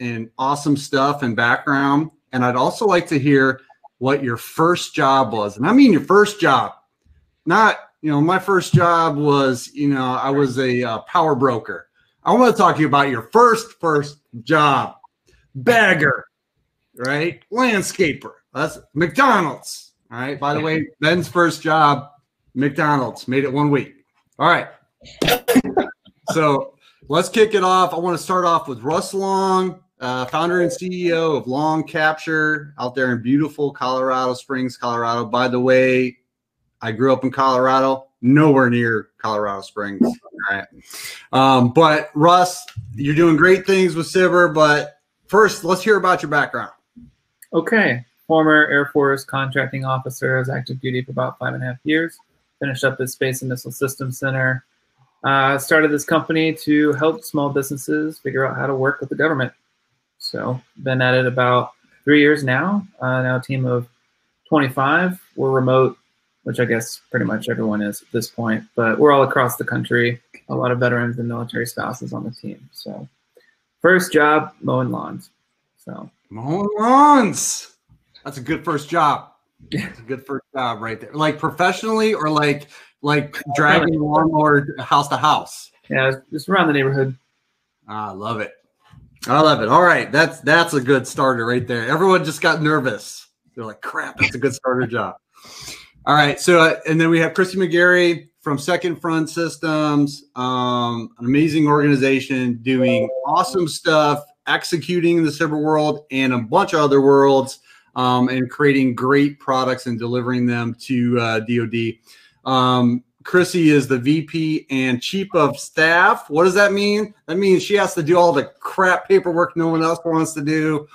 and awesome stuff and background. And I'd also like to hear what your first job was. And I mean your first job, not, you know, my first job was, you know, I was a uh, power broker. I want to talk to you about your first, first job, bagger, right? Landscaper. That's McDonald's. All right. By the way, Ben's first job, McDonald's, made it one week. All right. so let's kick it off. I want to start off with Russ Long, uh, founder and CEO of Long Capture out there in beautiful Colorado Springs, Colorado. By the way, I grew up in Colorado, nowhere near Colorado Springs. All right. Um, but Russ, you're doing great things with SBIR. But first, let's hear about your background. Okay. Former Air Force contracting officer, as active duty for about five and a half years. Finished up at Space and Missile Systems Center. Uh, started this company to help small businesses figure out how to work with the government. So been at it about three years now. Uh, now a team of 25. We're remote, which I guess pretty much everyone is at this point, but we're all across the country. A lot of veterans and military spouses on the team. So first job mowing lawns. So mowing lawns. That's a good first job. It's a good first job right there. Like professionally or like like dragging lawnmower house to house. Yeah, just around the neighborhood. Ah, I love it. I love it. All right, that's that's a good starter right there. Everyone just got nervous. They're like, "Crap, that's a good starter job." All right, so uh, and then we have Chrissy McGarry from Second Front Systems, um, an amazing organization doing awesome stuff, executing in the cyber world and a bunch of other worlds, um, and creating great products and delivering them to uh, DoD. Um, Chrissy is the VP and Chief of Staff. What does that mean? That means she has to do all the crap paperwork no one else wants to do,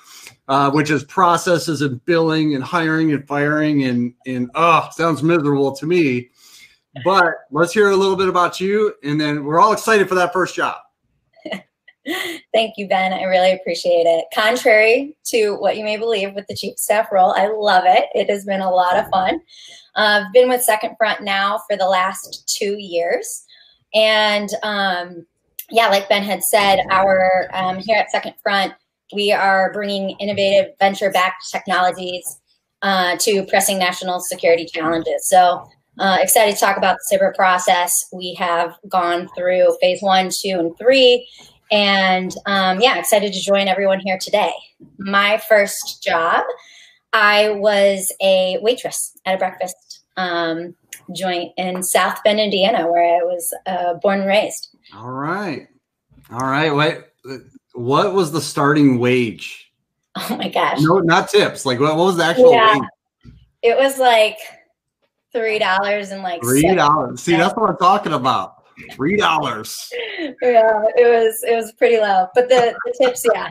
uh, which is processes and billing and hiring and firing and and oh, sounds miserable to me. But let's hear a little bit about you, and then we're all excited for that first job. Thank you, Ben. I really appreciate it. Contrary to what you may believe with the chief staff role, I love it. It has been a lot of fun. I've been with Second Front now for the last two years. And um, yeah, like Ben had said, our um, here at Second Front, we are bringing innovative venture-backed technologies uh, to pressing national security challenges. So uh, excited to talk about the SBIR process. We have gone through phase one, two, and three, and um, yeah, excited to join everyone here today. My first job, I was a waitress at a breakfast um, joint in South Bend, Indiana, where I was uh, born and raised. All right. All right. Wait, what was the starting wage? Oh my gosh. No, not tips. Like, what, what was the actual yeah. wage? It was like three dollars and like three dollars. See, that's what I'm talking about. Three dollars. yeah, it was it was pretty low, but the, the tips, yeah.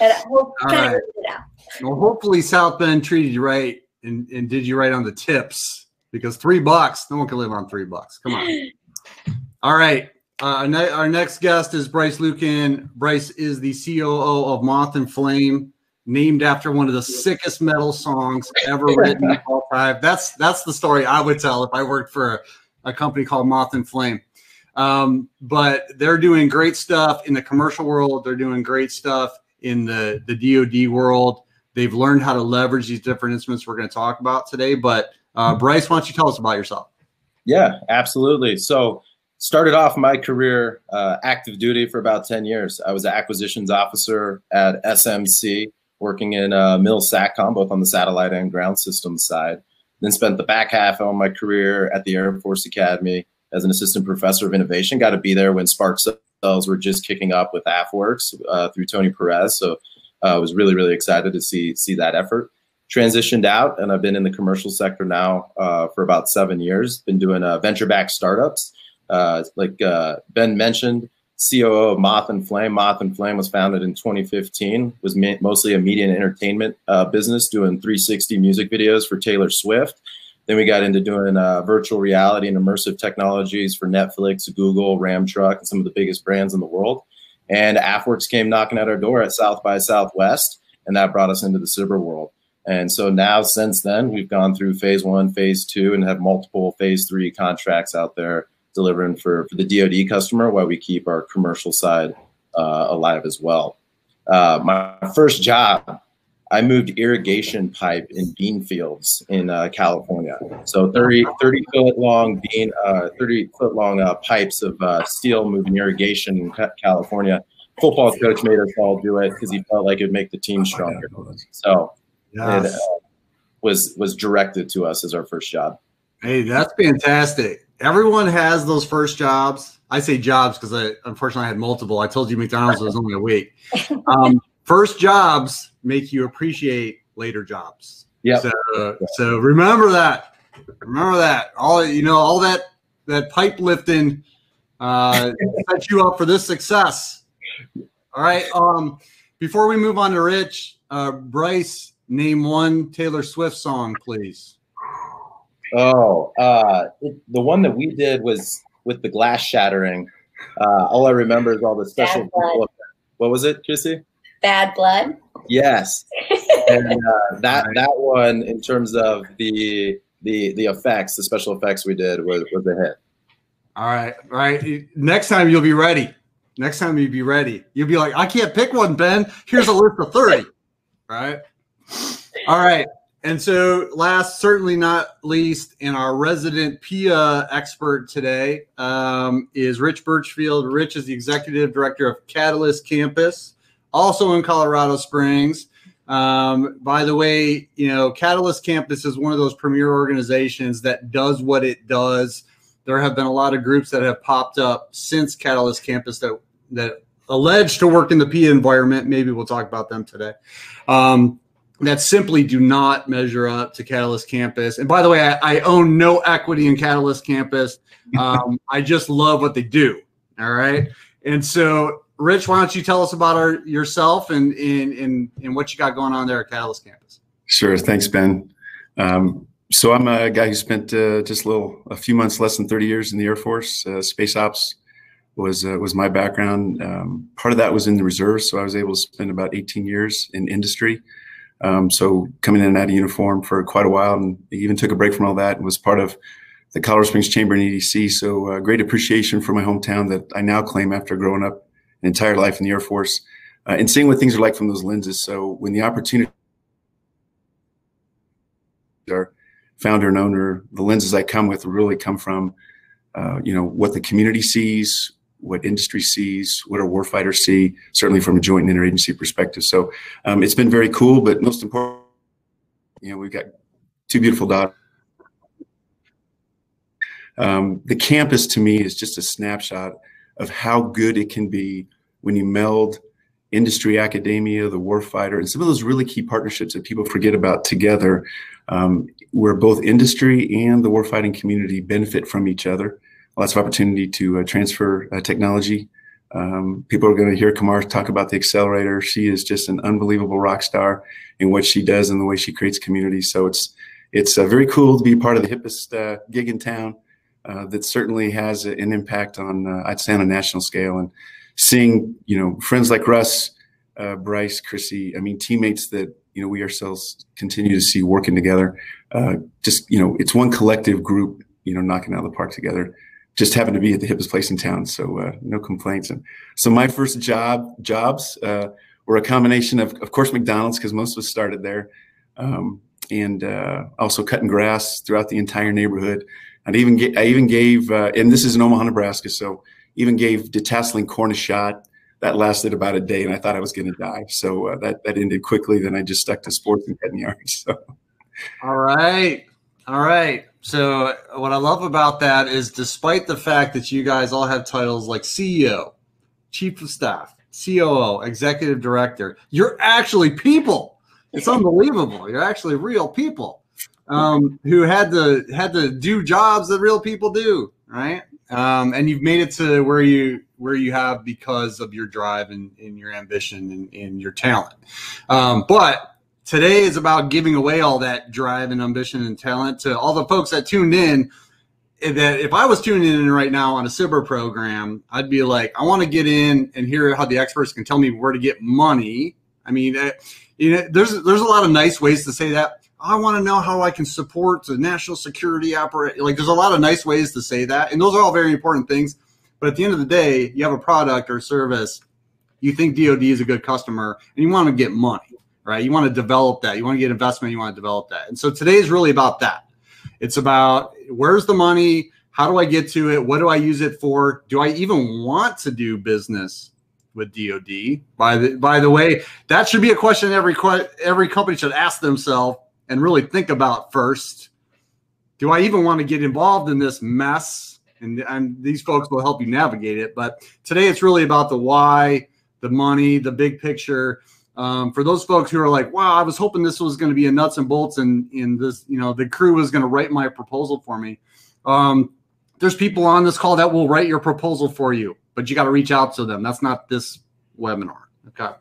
And we'll right. of it out. Well, hopefully South Bend treated you right and, and did you right on the tips because three bucks, no one can live on three bucks. Come on. All right. Uh, our next guest is Bryce Lukin. Bryce is the COO of Moth and Flame, named after one of the sickest metal songs ever written all time. That's that's the story I would tell if I worked for a, a company called Moth and Flame. Um, but they're doing great stuff in the commercial world. They're doing great stuff in the, the DoD world. They've learned how to leverage these different instruments we're going to talk about today. But uh, Bryce, why don't you tell us about yourself? Yeah, absolutely. So started off my career uh, active duty for about 10 years. I was an acquisitions officer at SMC, working in uh, MILSATCOM, both on the satellite and ground systems side. Then spent the back half of my career at the Air Force Academy as an assistant professor of innovation. Got to be there when Spark Cells were just kicking up with AFWERX uh, through Tony Perez. So uh, I was really, really excited to see see that effort. Transitioned out, and I've been in the commercial sector now uh, for about seven years. Been doing uh, venture-backed startups, uh, like uh, Ben mentioned. COO of Moth and Flame. Moth and Flame was founded in 2015. Was mostly a media and entertainment business, doing 360 music videos for Taylor Swift. Then we got into doing uh, virtual reality and immersive technologies for Netflix, Google, Ram Truck, and some of the biggest brands in the world. And AFWERX came knocking at our door at South by Southwest, and that brought us into the SBIR world. And so now, since then, we've gone through phase one, phase two, and have multiple phase three contracts out there delivering for, for the DoD customer while we keep our commercial side uh, alive as well. Uh, my first job, I moved irrigation pipe in bean fields in uh, California. So 30, 30 foot long bean, uh, 30 foot long uh, pipes of uh, steel moving irrigation in California. Football coach made us all do it because he felt like it would make the team stronger. So yes. it uh, was was directed to us as our first job. Hey, that's fantastic. Everyone has those first jobs. I say jobs because I unfortunately I had multiple. I told you McDonald's was only a week. Um, first jobs make you appreciate later jobs. Yeah. So, so remember that. Remember that. All you know, all that that pipe lifting uh, set you up for this success. All right. Um, before we move on to Rich, uh, Bryce, name one Taylor Swift song, please. Oh, uh, it, the one that we did was with the glass shattering. Uh, all I remember is all the special. What was it, Chrissy? Bad Blood. Yes, and uh, that that one, in terms of the the the effects, the special effects we did was was a hit. All right, all right. Next time you'll be ready. Next time you'll be ready. You'll be like, I can't pick one, Ben. Here's a list of thirty. Right. All right. And so, last, certainly not least, and our resident PIA expert today um, is Rich Burchfield. Rich is the executive director of Catalyst Campus, also in Colorado Springs. Um, by the way, you know, Catalyst Campus is one of those premier organizations that does what it does. There have been a lot of groups that have popped up since Catalyst Campus that that allege to work in the PIA environment. Maybe we'll talk about them today. Um, that simply do not measure up to Catalyst Campus. And by the way, I, I own no equity in Catalyst Campus. Um, I just love what they do. All right. And so, Rich, why don't you tell us about our, yourself and, and, and, and what you got going on there at Catalyst Campus? Sure. Thanks, Ben. Um, so I'm a guy who spent uh, just a little, a few months, less than 30 years in the Air Force. Uh, space ops was uh, was my background. Um, part of that was in the reserves, so I was able to spend about 18 years in industry. Um, so coming in and out of uniform for quite a while, and even took a break from all that, and was part of the Colorado Springs Chamber and EDC. So uh, great appreciation for my hometown that I now claim after growing up an entire life in the Air Force uh, and seeing what things are like from those lenses. So when the opportunity our founder and owner, the lenses I come with really come from, uh, you know, what the community sees, what industry sees, what our warfighters see, certainly from a joint and interagency perspective. So um, it's been very cool, but most important, you know, we've got two beautiful daughters. Um, the campus to me is just a snapshot of how good it can be when you meld industry, academia, the warfighter, and some of those really key partnerships that people forget about together, um, where both industry and the warfighting community benefit from each other lots of opportunity to uh, transfer uh, technology. Um, people are going to hear Kamar talk about the accelerator. She is just an unbelievable rock star in what she does and the way she creates community. So it's it's uh, very cool to be part of the hippest uh, gig in town. Uh, that certainly has an impact on uh, I'd say on a national scale. And seeing you know friends like Russ, Bryce, Chrissy, I mean teammates that you know we ourselves continue to see working together. just you know it's one collective group you know knocking out of the park together just happened to be at the hippest place in town, so uh, no complaints. And so my first job jobs uh, were a combination of, of course, McDonald's because most of us started there, um, and uh, also cutting grass throughout the entire neighborhood. I even I even gave, uh, and this is in Omaha, Nebraska, so even gave detasseling corn a shot. That lasted about a day, and I thought I was going to die. So uh, that that ended quickly. Then I just stuck to sports and cutting yards. So. All right, all right. So what I love about that is despite the fact that you guys all have titles like CEO, Chief of Staff, COO, Executive Director, you're actually people. It's unbelievable. You're actually real people um, who had to had to do jobs that real people do, right? Um, and you've made it to where you where you have because of your drive and, and your ambition and, and your talent. Um, but today is about giving away all that drive and ambition and talent to all the folks that tuned in. That if I was tuning in right now on a SBIR program, I'd be like, I want to get in and hear how the experts can tell me where to get money. I mean, uh, you know, there's there's a lot of nice ways to say that. I want to know how I can support the national security operate. Like, there's a lot of nice ways to say that, and those are all very important things. But at the end of the day, you have a product or service you think DoD is a good customer and you want to get money, right? You want to develop that. You want to get investment. You want to develop that. And so today is really about that. It's about where's the money? How do I get to it? What do I use it for? Do I even want to do business with DoD? By the by the way, that should be a question every every company should ask themselves and really think about first. Do I even want to get involved in this mess? And, and these folks will help you navigate it. But today it's really about the why, the money, the big picture. Um, for those folks who are like, wow, I was hoping this was going to be a nuts and bolts and in this, you know, the crew was going to write my proposal for me. Um, there's people on this call that will write your proposal for you, but you got to reach out to them. That's not this webinar. Okay. All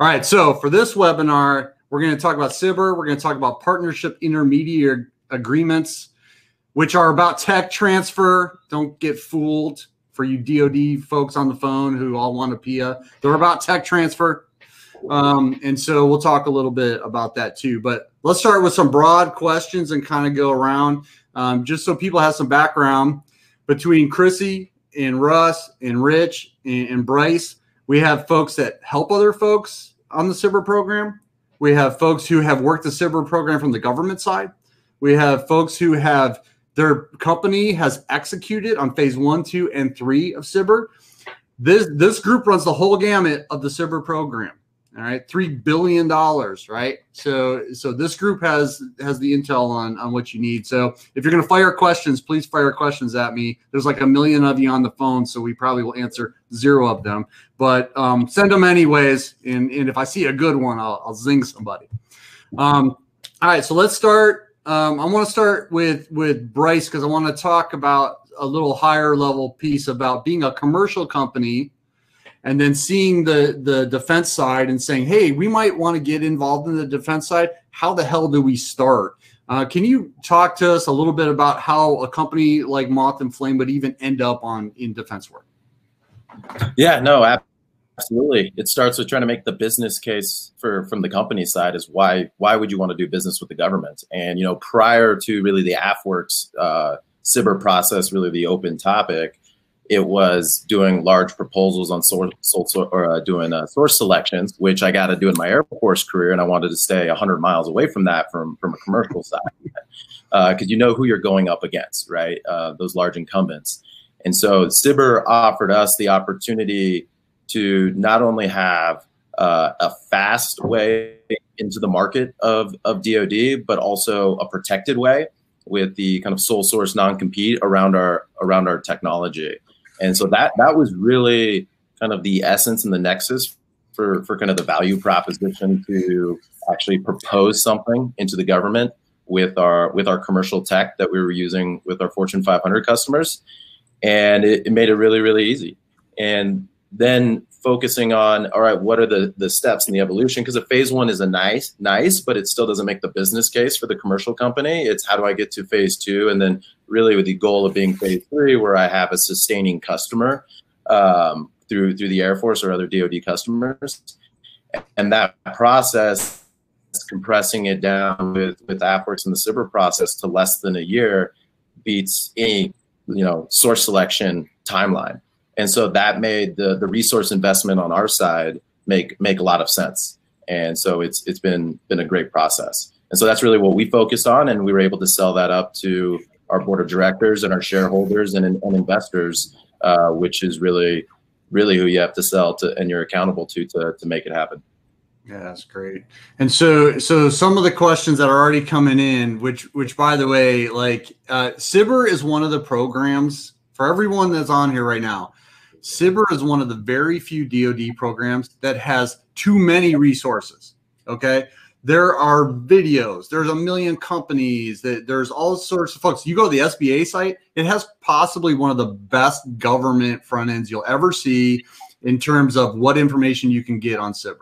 right. So for this webinar, we're going to talk about SBIR. We're going to talk about partnership intermediary agreements, which are about tech transfer. Don't get fooled for you DoD folks on the phone who all want a PIA. They're about tech transfer. Um, and so we'll talk a little bit about that too. But let's start with some broad questions and kind of go around um, just so people have some background between Chrissy and Russ and Rich and, and Bryce. We have folks that help other folks on the SBIR program. We have folks who have worked the SBIR program from the government side. We have folks who have their company has executed on phase one, two, and three of SBIR. This this group runs the whole gamut of the SBIR program all right three billion dollars right? So so this group has has the intel on on what you need. So if you're going to fire questions please fire questions at me. There's like a million of you on the phone so we probably will answer zero of them. But um, send them anyways and, and if i see a good one i'll, I'll zing somebody. Um, all right so let's start um, i want to start with with bryce because i want to talk about a little higher level piece about being a commercial company and then seeing the the defense side and saying, "Hey, we might want to get involved in the defense side. How the hell do we start?" Uh, can you talk to us a little bit about how a company like Moth and Flame would even end up on in defense work? Yeah, no, absolutely. It starts with trying to make the business case for from the company side is why why would you want to do business with the government? And you know, prior to really the AFWERX uh, SBIR process, really the open topic, it was doing large proposals on source, source or uh, doing uh, source selections, which I got to do in my Air Force career, and I wanted to stay 100 miles away from that from from a commercial side, because uh, you know who you're going up against, right? Uh, those large incumbents, and so SBIR offered us the opportunity to not only have uh, a fast way into the market of of DoD, but also a protected way with the kind of sole source non-compete around our around our technology. And so that that was really kind of the essence and the nexus for for kind of the value proposition to actually propose something into the government with our with our commercial tech that we were using with our Fortune 500 customers, and it, it made it really really easy. And then focusing on all right what are the the steps in the evolution? Because a phase one is a nice nice but it still doesn't make the business case for the commercial company. It's how do i get to phase two? And then really with the goal of being phase three where i have a sustaining customer um, through through the air force or other dod customers. And that process compressing it down with with AFWERX and the SBIR process to less than a year beats any you know source selection timeline and so that made the the resource investment on our side make make a lot of sense. And so it's it's been been a great process. And so that's really what we focused on and we were able to sell that up to our board of directors and our shareholders and, and investors uh, which is really really who you have to sell to and you're accountable to to, to make it happen. Yeah, that's great. And so, so some of the questions that are already coming in, which, which by the way, like uh, is one of the programs for everyone that's on here right now. SBIR is one of the very few DoD programs that has too many resources. Okay. There are videos, there's a million companies, that there's all sorts of folks. You go to the SBA site, it has possibly one of the best government front ends you'll ever see in terms of what information you can get on SBIR.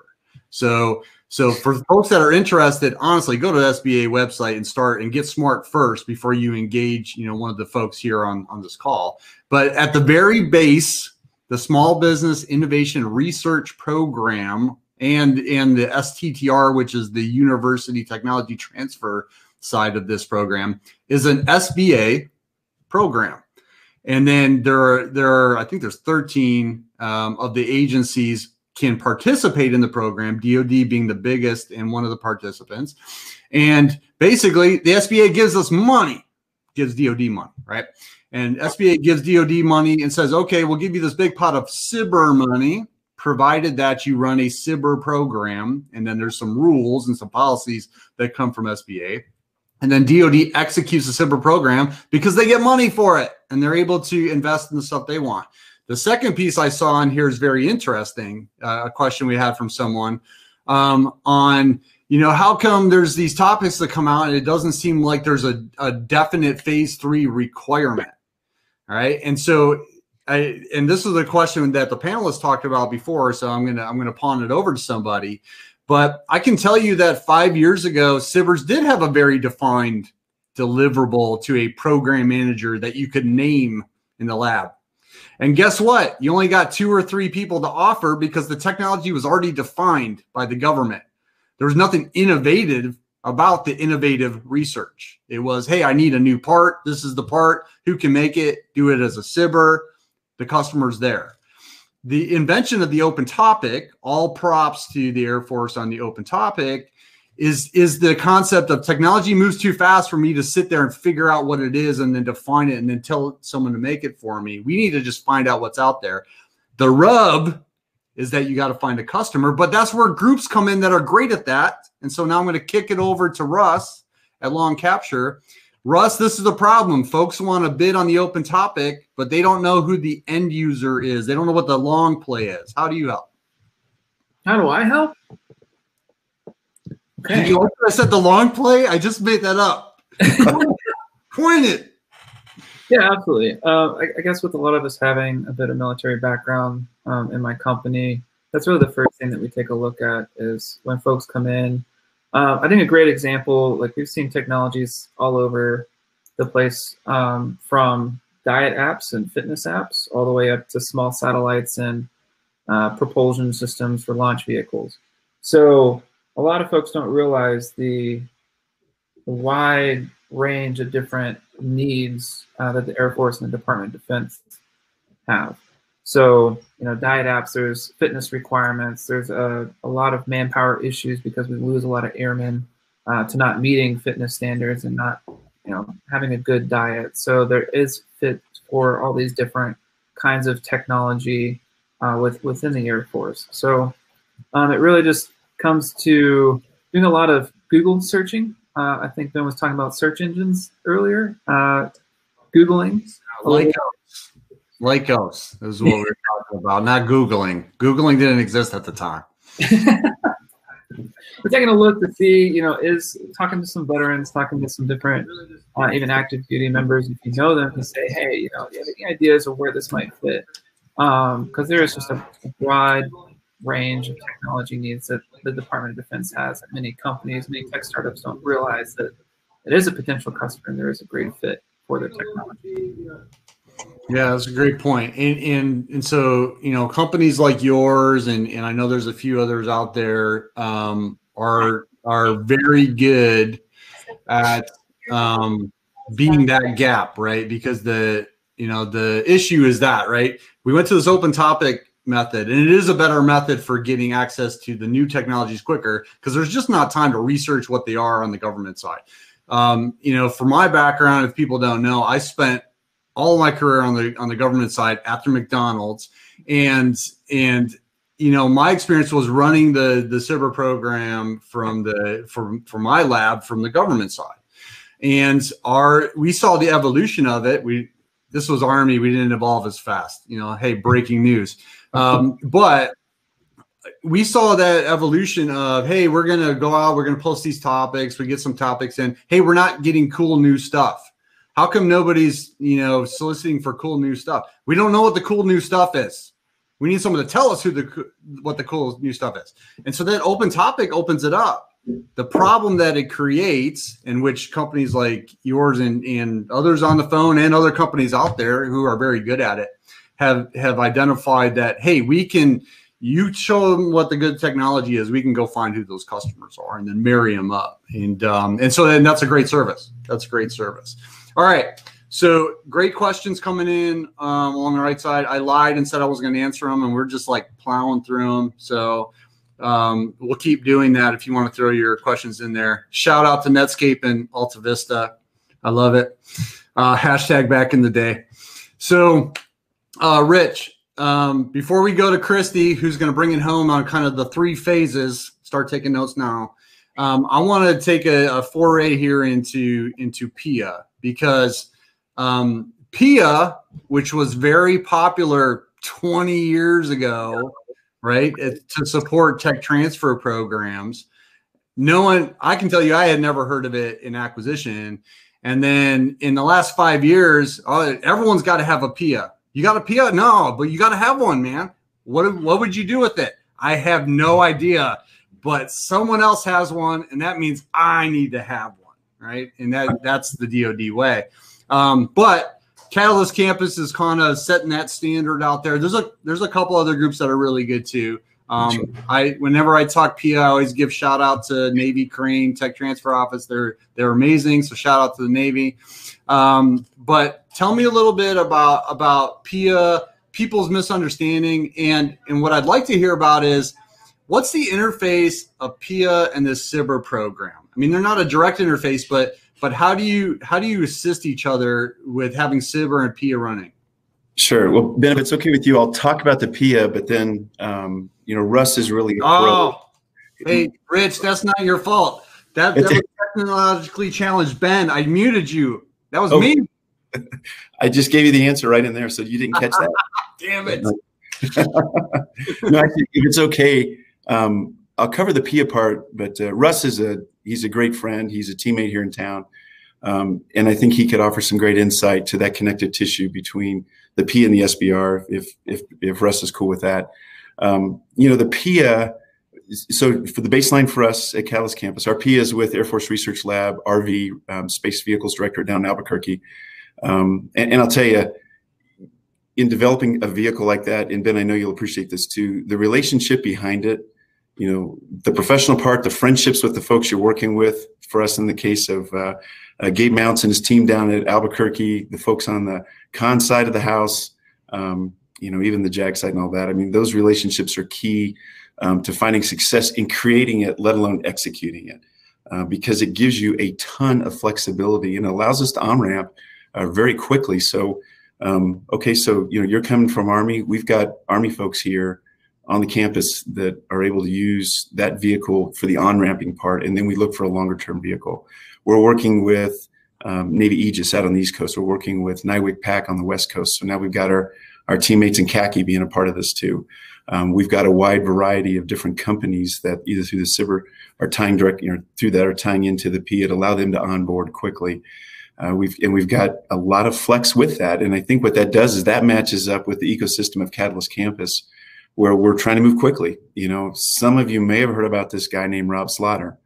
So so for folks that are interested, honestly, go to the SBA website and start and get smart first before you engage, you know, one of the folks here on, on this call. But at the very base, the Small Business Innovation Research Program and and the STTR, which is the University Technology Transfer side of this program, is an SBA program. And then there are there are I think there's 13 um, of the agencies can participate in the program, DoD being the biggest and one of the participants. And basically, the SBA gives us money, gives DoD money, right? And SBA gives DoD money and says, okay, we'll give you this big pot of SBIR money, provided that you run a SBIR program. And then there's some rules and some policies that come from SBA. And then DoD executes the SBIR program because they get money for it and they're able to invest in the stuff they want. The second piece I saw in here is very interesting. Uh, a question we had from someone um, on, you know, how come there's these topics that come out and it doesn't seem like there's a, a definite phase three requirement. All right. And so I, and this is a question that the panelists talked about before. So I'm gonna I'm gonna pawn it over to somebody. But I can tell you that five years ago, SBIRs did have a very defined deliverable to a program manager that you could name in the lab. And guess what? You only got two or three people to offer because the technology was already defined by the government. There was nothing innovative about the innovative research. It was, hey, I need a new part. This is the part. Who can make it? Do it as a SBIR. The customer's there the invention of the open topic, all props to the Air Force on the open topic, is is the concept of technology moves too fast for me to sit there and figure out what it is and then define it and then tell someone to make it for me. We need to just find out what's out there. The rub is that you got to find a customer, but that's where groups come in that are great at that. And so now I'm going to kick it over to Russ at Long Capture Russ, this is the problem. Folks want to bid on the open topic, but they don't know who the end user is. They don't know what the long play is. How do you help? How do I help? Okay. You I said the long play? I just made that up. Coin it. Yeah, absolutely. Uh, I, I, guess with a lot of us having a bit of military background um, in my company, that's really the first thing that we take a look at is when folks come in uh, I think a great example, like we've seen technologies all over the place, um, from diet apps and fitness apps, all the way up to small satellites and uh, propulsion systems for launch vehicles. So a lot of folks don't realize the, the wide range of different needs uh, that the Air Force and the Department of Defense have. So, you know, diet apps, there's fitness requirements, there's a, a lot of manpower issues because we lose a lot of airmen uh, to not meeting fitness standards and not, you know, having a good diet. So there is fit for all these different kinds of technology uh, with within the Air Force. So um, it really just comes to doing a lot of Google searching. Uh, I think Ben was talking about search engines earlier. Uh, Googling. Like Lycos is what we are talking about, not Googling. Googling didn't exist at the time. we're taking a look to see, you know, is talking to some veterans, talking to some different, uh, even active duty members, if you know them, to say, hey, you know, do you have any ideas of where this might fit? Because um, there is just a, a broad range of technology needs that the Department of Defense has. That many companies, many tech startups don't realize that it is a potential customer and there is a great fit for their technology. Yeah, that's a great point. And and and so you know, companies like yours, and and I know there's a few others out there, um, are are very good at um, being that gap, right? Because the you know the issue is that right. We went to this open topic method, and it is a better method for getting access to the new technologies quicker because there's just not time to research what they are on the government side. Um, you know, for my background, if people don't know, I spent all my career on the on the government side after McDonald's, and and you know my experience was running the the SBIR program from the from from my lab from the government side, and our we saw the evolution of it. We this was Army. We didn't evolve as fast. You know, hey, breaking news. Um, but we saw that evolution of hey we're going to go out we're going to post these topics we get some topics in hey we're not getting cool new stuff how come nobody's, you know, soliciting for cool new stuff? We don't know what the cool new stuff is. We need someone to tell us who the what the cool new stuff is. And so that open topic opens it up. The problem that it creates, in which companies like yours and, and others on the phone and other companies out there who are very good at it have have identified that hey, we can you show them what the good technology is, we can go find who those customers are and then marry them up. And um, and so then that's a great service. That's a great service. All right. So great questions coming in um, along the right side. I lied and said I was going to answer them, and we're just like plowing through them. So um, we'll keep doing that if you want to throw your questions in there. Shout out to Netscape and AltaVista. I love it. Uh, hashtag back in the day. So, uh, Rich, um, before we go to Chrissy, who's going to bring it home on kind of the three phases, start taking notes now. Um, I want to take a, a, foray here into into PIA because um, PIA, which was very popular 20 years ago, right, it, to support tech transfer programs. No one, I can tell you, I had never heard of it in acquisition. And then in the last five years, uh, everyone's got to have a PIA. You got a PIA? No, but you got to have one, man. What, what would you do with it? I have no idea, but someone else has one, and that means I need to have one, right? And that that's the DoD way. Um, but Catalyst Campus is kind of setting that standard out there. There's a there's a couple other groups that are really good too. Um, I whenever I talk PIA, I always give shout out to Navy Crane Tech Transfer Office. They're they're amazing. So shout out to the Navy. Um, but tell me a little bit about about PIA, people's misunderstanding, and and what I'd like to hear about is what's the interface of PIA and this SBIR program. I mean, they're not a direct interface, but but how do you how do you assist each other with having SBIR and PIA running? Sure. Well, Ben, if it's okay with you, I'll talk about the PIA, but then, um, you know, Russ is really. Oh, hey, Rich, that's not your fault. That, that was technologically challenged. Ben, I muted you. That was oh, me. I just gave you the answer right in there, so you didn't catch that. Damn it. no, actually, if it's okay, um, I'll cover the PIA part, but uh, Russ is a he's a great friend. He's a teammate here in town. Um, and I think he could offer some great insight to that connective tissue between the P and the SBIR, if if if Russ is cool with that. Um, you know, the PIA. So for the baseline for us at Catalyst Campus, our PIA is with Air Force Research Lab, RV um, Space Vehicles Director down in Albuquerque. Um, and, and I'll tell you, in developing a vehicle like that, and Ben, I know you'll appreciate this too. The relationship behind it, you know, the professional part, the friendships with the folks you're working with. For us, in the case of uh, uh, Gabe Mounts and his team down at Albuquerque, the folks on the con side of the house, um, you know, even the JAG side and all that. I mean, those relationships are key um, to finding success in creating it, let alone executing it, uh, because it gives you a ton of flexibility and allows us to on ramp uh, very quickly. So, um, okay, so you know, you're coming from Army. We've got Army folks here on the campus that are able to use that vehicle for the on ramping part, and then we look for a longer term vehicle. We're working with um, Navy Aegis out on the East Coast. We're working with NIWC PAC on the West Coast. So now we've got our, our teammates in khaki being a part of this too. Um, we've got a wide variety of different companies that either through the SBIR are tying direct, you know, through that are tying into the P to allow them to onboard quickly. Uh, we've and we've got a lot of flex with that, and I think what that does is that matches up with the ecosystem of Catalyst Campus, where we're trying to move quickly. You know, some of you may have heard about this guy named Rob Slaughter.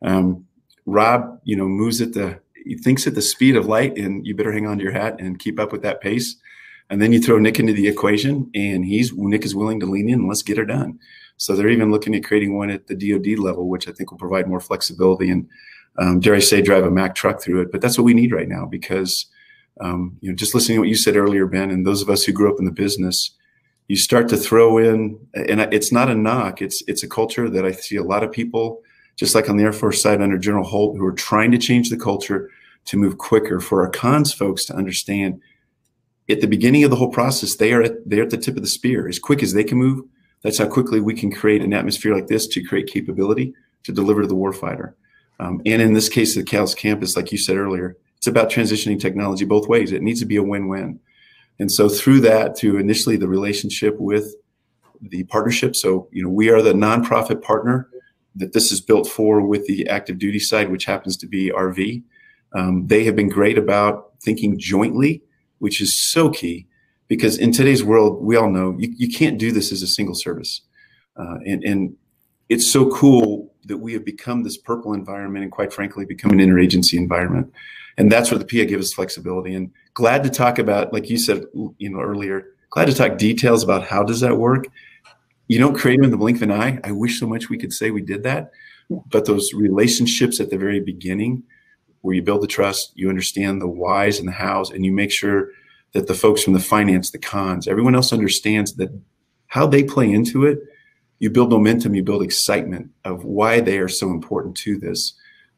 Um, Rob, you know, moves at the he thinks at the speed of light, and you better hang on to your hat and keep up with that pace. And then you throw Nick into the equation, and he's Nick is willing to lean in let's get her done. So they're even looking at creating one at the DoD level, which I think will provide more flexibility and um, dare I say drive a Mack truck through it. But that's what we need right now because um, you know just listening to what you said earlier, Ben, and those of us who grew up in the business, you start to throw in, and it's not a knock. It's it's a culture that I see a lot of people just like on the Air Force side under General Holt, who are trying to change the culture to move quicker for our cons folks to understand at the beginning of the whole process, they are at, they're at the tip of the spear. As quick as they can move, that's how quickly we can create an atmosphere like this to create capability to deliver to the warfighter. Um, and in this case, the Catalyst campus, like you said earlier, it's about transitioning technology both ways. It needs to be a win-win. And so through that, through initially the relationship with the partnership. So, you know, we are the nonprofit partner that this is built for with the active duty side, which happens to be RV. Um, they have been great about thinking jointly, which is so key because in today's world, we all know you, you can't do this as a single service. Uh, and, and it's so cool that we have become this purple environment and quite frankly, become an interagency environment. And that's where the PIA gives us flexibility and glad to talk about, like you said, you know, earlier, glad to talk details about how does that work you don't create them in the blink of an eye. I wish so much we could say we did that, but those relationships at the very beginning, where you build the trust, you understand the whys and the hows, and you make sure that the folks from the finance, the cons, everyone else understands that how they play into it. You build momentum, you build excitement of why they are so important to this.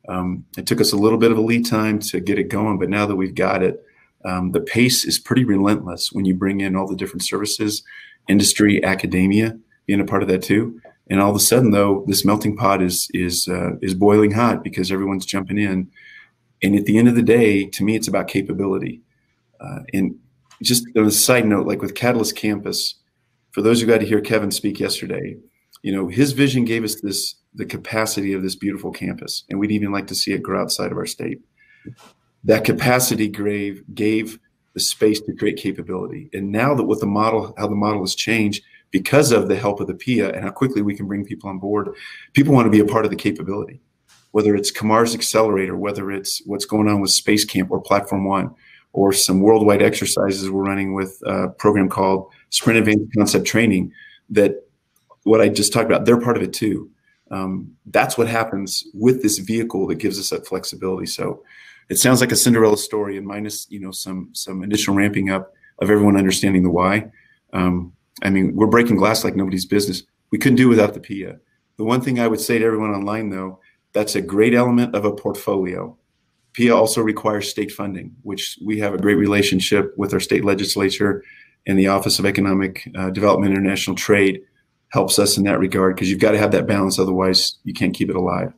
Um, it took us a little bit of a lead time to get it going, but now that we've got it, um, the pace is pretty relentless when you bring in all the different services, industry, academia being a part of that too. And all of a sudden, though, this melting pot is is uh, is boiling hot because everyone's jumping in. And at the end of the day, to me, it's about capability. Uh, and just a side note, like with Catalyst Campus, for those who got to hear Kevin speak yesterday, you know, his vision gave us this the capacity of this beautiful campus, and we'd even like to see it grow outside of our state. That capacity gave gave the space to create capability. And now that with the model, how the model has changed because of the help of the PIA and how quickly we can bring people on board, people want to be a part of the capability. Whether it's Kamar's Accelerator, whether it's what's going on with Space Camp or Platform One, or some worldwide exercises we're running with a program called Sprint Advanced Concept Training that what I just talked about, they're part of it too. Um, that's what happens with this vehicle that gives us that flexibility. So it sounds like a Cinderella story, and minus you know some some initial ramping up of everyone understanding the why. Um, I mean, we're breaking glass like nobody's business. We couldn't do without the PIA. The one thing I would say to everyone online, though, that's a great element of a portfolio. PIA also requires state funding, which we have a great relationship with our state legislature and the Office of Economic uh, Development International Trade helps us in that regard because you've got to have that balance. Otherwise, you can't keep it alive.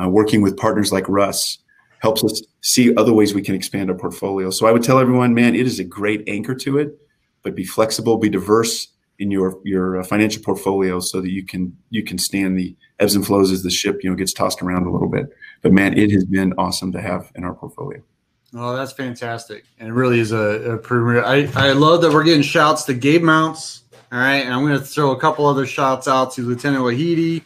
Uh, working with partners like Russ helps us see other ways we can expand our portfolio. So I would tell everyone, man, it is a great anchor to it, but be flexible, be diverse in your your uh, financial portfolio so that you can you can stand the ebbs and flows as the ship you know gets tossed around a little bit. But man, it has been awesome to have in our portfolio. Oh, that's fantastic. And it really is a, a premier. I, I love that we're getting shouts to Gabe Mounts. All right. And I'm going to throw a couple other shots out to Lieutenant Wahidi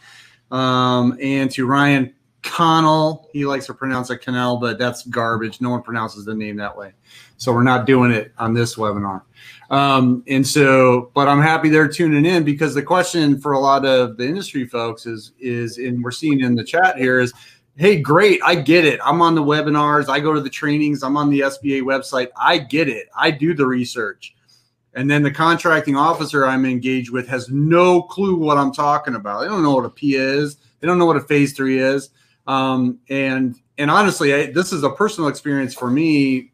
um, and to Ryan Connell. He likes to pronounce it Cannell, but that's garbage. No one pronounces the name that way. So we're not doing it on this webinar. Um, and so, but I'm happy they're tuning in because the question for a lot of the industry folks is, is, and we're seeing in the chat here is, hey, great, I get it. I'm on the webinars, I go to the trainings, I'm on the SBA website. I get it. I do the research. And then the contracting officer I'm engaged with has no clue what I'm talking about. They don't know what a P is. They don't know what a phase three is. Um, and and honestly, I, this is a personal experience for me,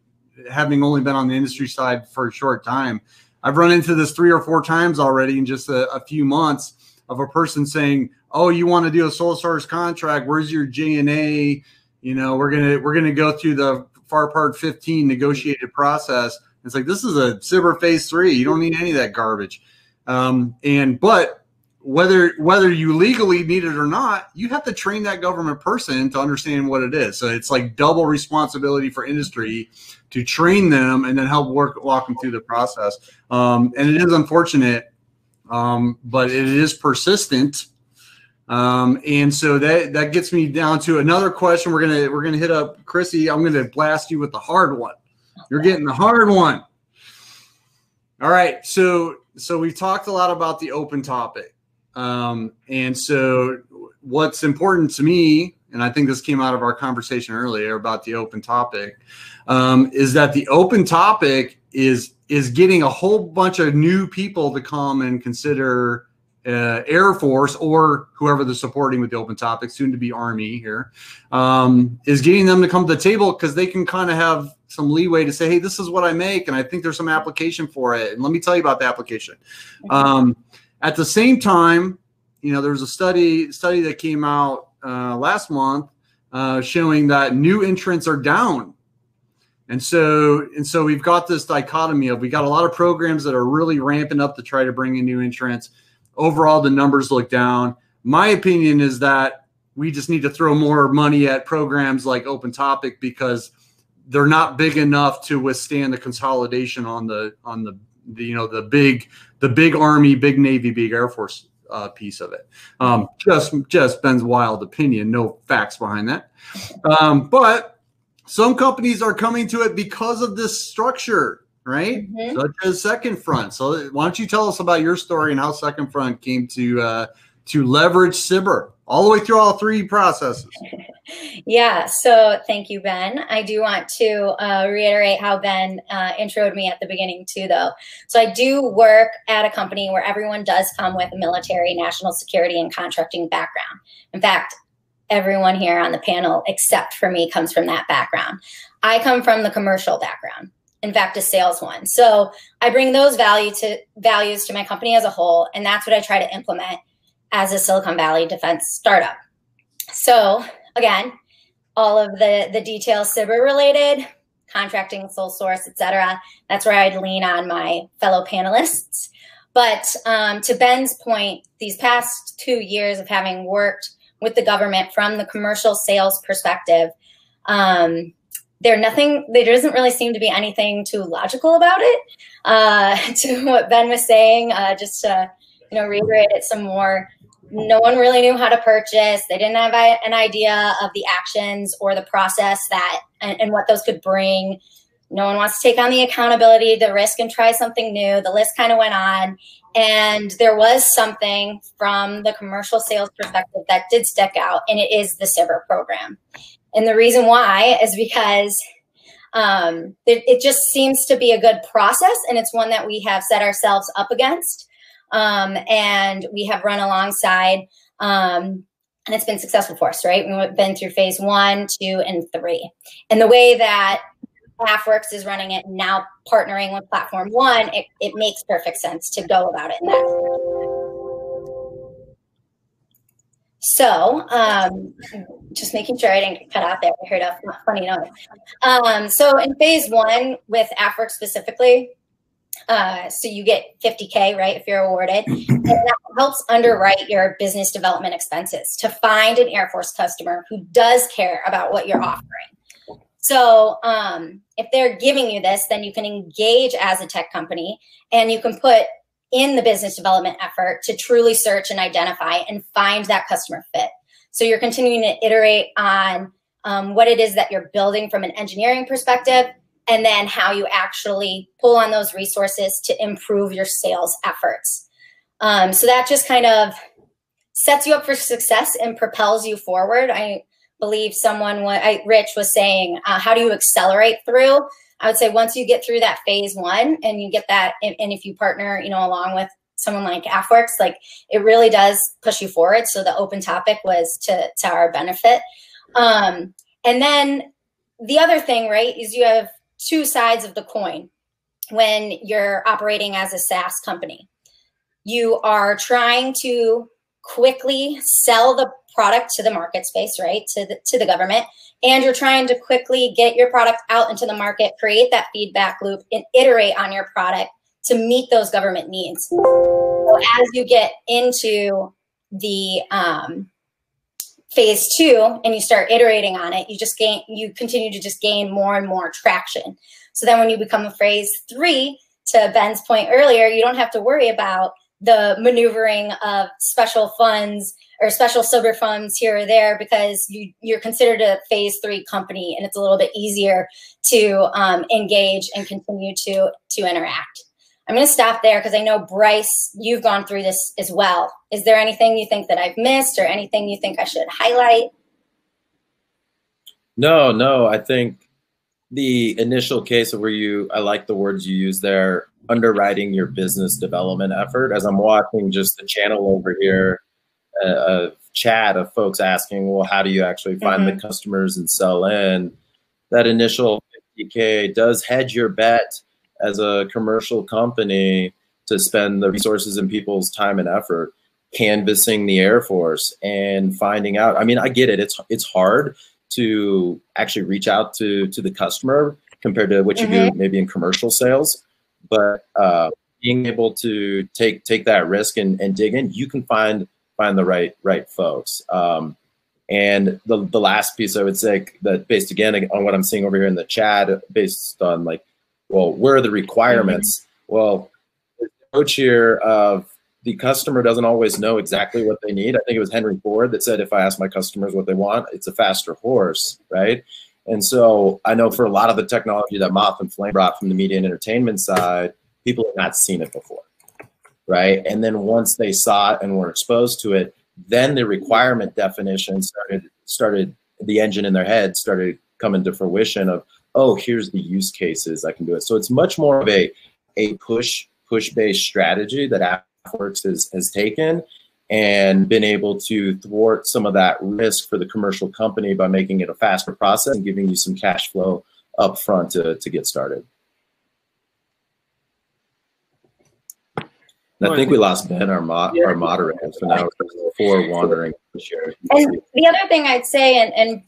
having only been on the industry side for a short time. I've run into this three or four times already in just a, a few months of a person saying, "Oh, you want to do a sole source contract? Where's your J&A? You know, we're gonna we're gonna go through the FAR Part 15 negotiated process." It's like this is a SBIR phase three. You don't need any of that garbage. Um, and but whether whether you legally need it or not, you have to train that government person to understand what it is. So it's like double responsibility for industry to train them and then help work walk them through the process. Um, and it is unfortunate, um, but it is persistent. Um, and so that that gets me down to another question. We're gonna we're gonna hit up Chrissy. I'm gonna blast you with the hard one. You're getting the hard one. All right. So so we've talked a lot about the open topic. Um, and so, what's important to me, and I think this came out of our conversation earlier about the open topic, um, is that the open topic is is getting a whole bunch of new people to come and consider uh, Air Force or whoever they're supporting with the open topic, soon to be Army here, um, is getting them to come to the table because they can kind of have some leeway to say, hey, this is what I make, and I think there's some application for it. And let me tell you about the application. Um, at the same time, you know, there's a study study that came out uh, last month uh, showing that new entrants are down. And so, and so we've got this dichotomy of we got a lot of programs that are really ramping up to try to bring in new entrants. Overall, the numbers look down. My opinion is that we just need to throw more money at programs like Open Topic because they're not big enough to withstand the consolidation on the on the, the you know the big the big army, big navy, big air force uh, piece of it. Um, just just Ben's wild opinion, no facts behind that. Um, but some companies are coming to it because of this structure, right? Mm-hmm. Such as Second Front. So why don't you tell us about your story and how Second Front came to uh, to leverage SBIR all the way through all three processes? Yeah, so thank you, Ben. I do want to uh, reiterate how Ben uh, introed me at the beginning, too, though. So I do work at a company where everyone does come with a military, national security, and contracting background. In fact, everyone here on the panel, except for me, comes from that background. I come from the commercial background. In fact, a sales one. So I bring those value to values to my company as a whole, and that's what I try to implement as a Silicon Valley defense startup. So again, all of the the details cyber related, contracting, sole source, etc. That's where I'd lean on my fellow panelists. But um, to Ben's point, these past two years of having worked with the government from the commercial sales perspective, um, there nothing. There doesn't really seem to be anything too logical about it. Uh, to what Ben was saying, uh, just to you know reiterate it some more no one really knew how to purchase. They didn't have an idea of the actions or the process that and, and, what those could bring. No one wants to take on the accountability, the risk, and try something new. The list kind of went on. And there was something from the commercial sales perspective that did stick out, and it is the SBIR program. And the reason why is because um, it, it just seems to be a good process, and it's one that we have set ourselves up against um, and we have run alongside. Um, and it's been successful for us, right? We've been through phase one, two, and three. And the way that AFWERX is running it now, partnering with Platform One, it, it makes perfect sense to go about it in that. So, um, just making sure I didn't cut out there. I heard a funny noise. Um, so, in phase one with AFWERX specifically, uh, so you get 50K, right, if you're awarded. And that helps underwrite your business development expenses to find an Air Force customer who does care about what you're offering. So um, if they're giving you this, then you can engage as a tech company and you can put in the business development effort to truly search and identify and find that customer fit. So you're continuing to iterate on um, what it is that you're building from an engineering perspective and then how you actually pull on those resources to improve your sales efforts. Um, so that just kind of sets you up for success and propels you forward. I believe someone, I, Rich was saying, uh, how do you accelerate through? I would say once you get through that phase one and you get that, and, and if you partner, you know, along with someone like AFWERX, like it really does push you forward. So the open topic was to, to our benefit. Um, and then the other thing, right, is you have two sides of the coin when you're operating as a SaaS company. You are trying to quickly sell the product to the market space, right? To the, to the government. And you're trying to quickly get your product out into the market, create that feedback loop, and iterate on your product to meet those government needs. So as you get into the um, phase two and you start iterating on it, you just gain, you continue to just gain more and more traction. So then when you become a phase three, to Ben's point earlier, you don't have to worry about the maneuvering of special funds or special SBIR funds here or there because you, you're considered a phase three company and it's a little bit easier to um, engage and continue to, to interact. I'm going to stop there because I know Bryce, you've gone through this as well. Is there anything you think that I've missed or anything you think I should highlight? No, no. I think the initial case of where you, I like the words you use there, underwriting your business development effort. As I'm watching just the channel over here, uh, a chat of folks asking, well, how do you actually find mm-hmm. the customers and sell in? That initial 50K does hedge your bet as a commercial company to spend the resources and people's time and effort canvassing the Air Force and finding out. I mean, I get it. It's it's hard to actually reach out to to the customer compared to what you mm-hmm. do maybe in commercial sales, but uh, being able to take take that risk and, and dig in, you can find find the right right folks. Um, and the the last piece I would say that based again on what I'm seeing over here in the chat, based on like well, where are the requirements? Mm-hmm. Well, the approach here of the customer doesn't always know exactly what they need. I think it was Henry Ford that said, if I ask my customers what they want, it's a faster horse, right? And so I know for a lot of the technology that Moth and Flame brought from the media and entertainment side, people have not seen it before, right? And then once they saw it and were exposed to it, then the requirement definition started started the engine in their head started coming to fruition of oh here's the use cases i can do it so it's much more of a a push push based strategy that AFWERX has, has taken and been able to thwart some of that risk for the commercial company by making it a faster process and giving you some cash flow up front to, to get started. I think we lost Ben, our, mo- yeah. our moderator, so now we're four wandering. And the other thing I'd say, and, and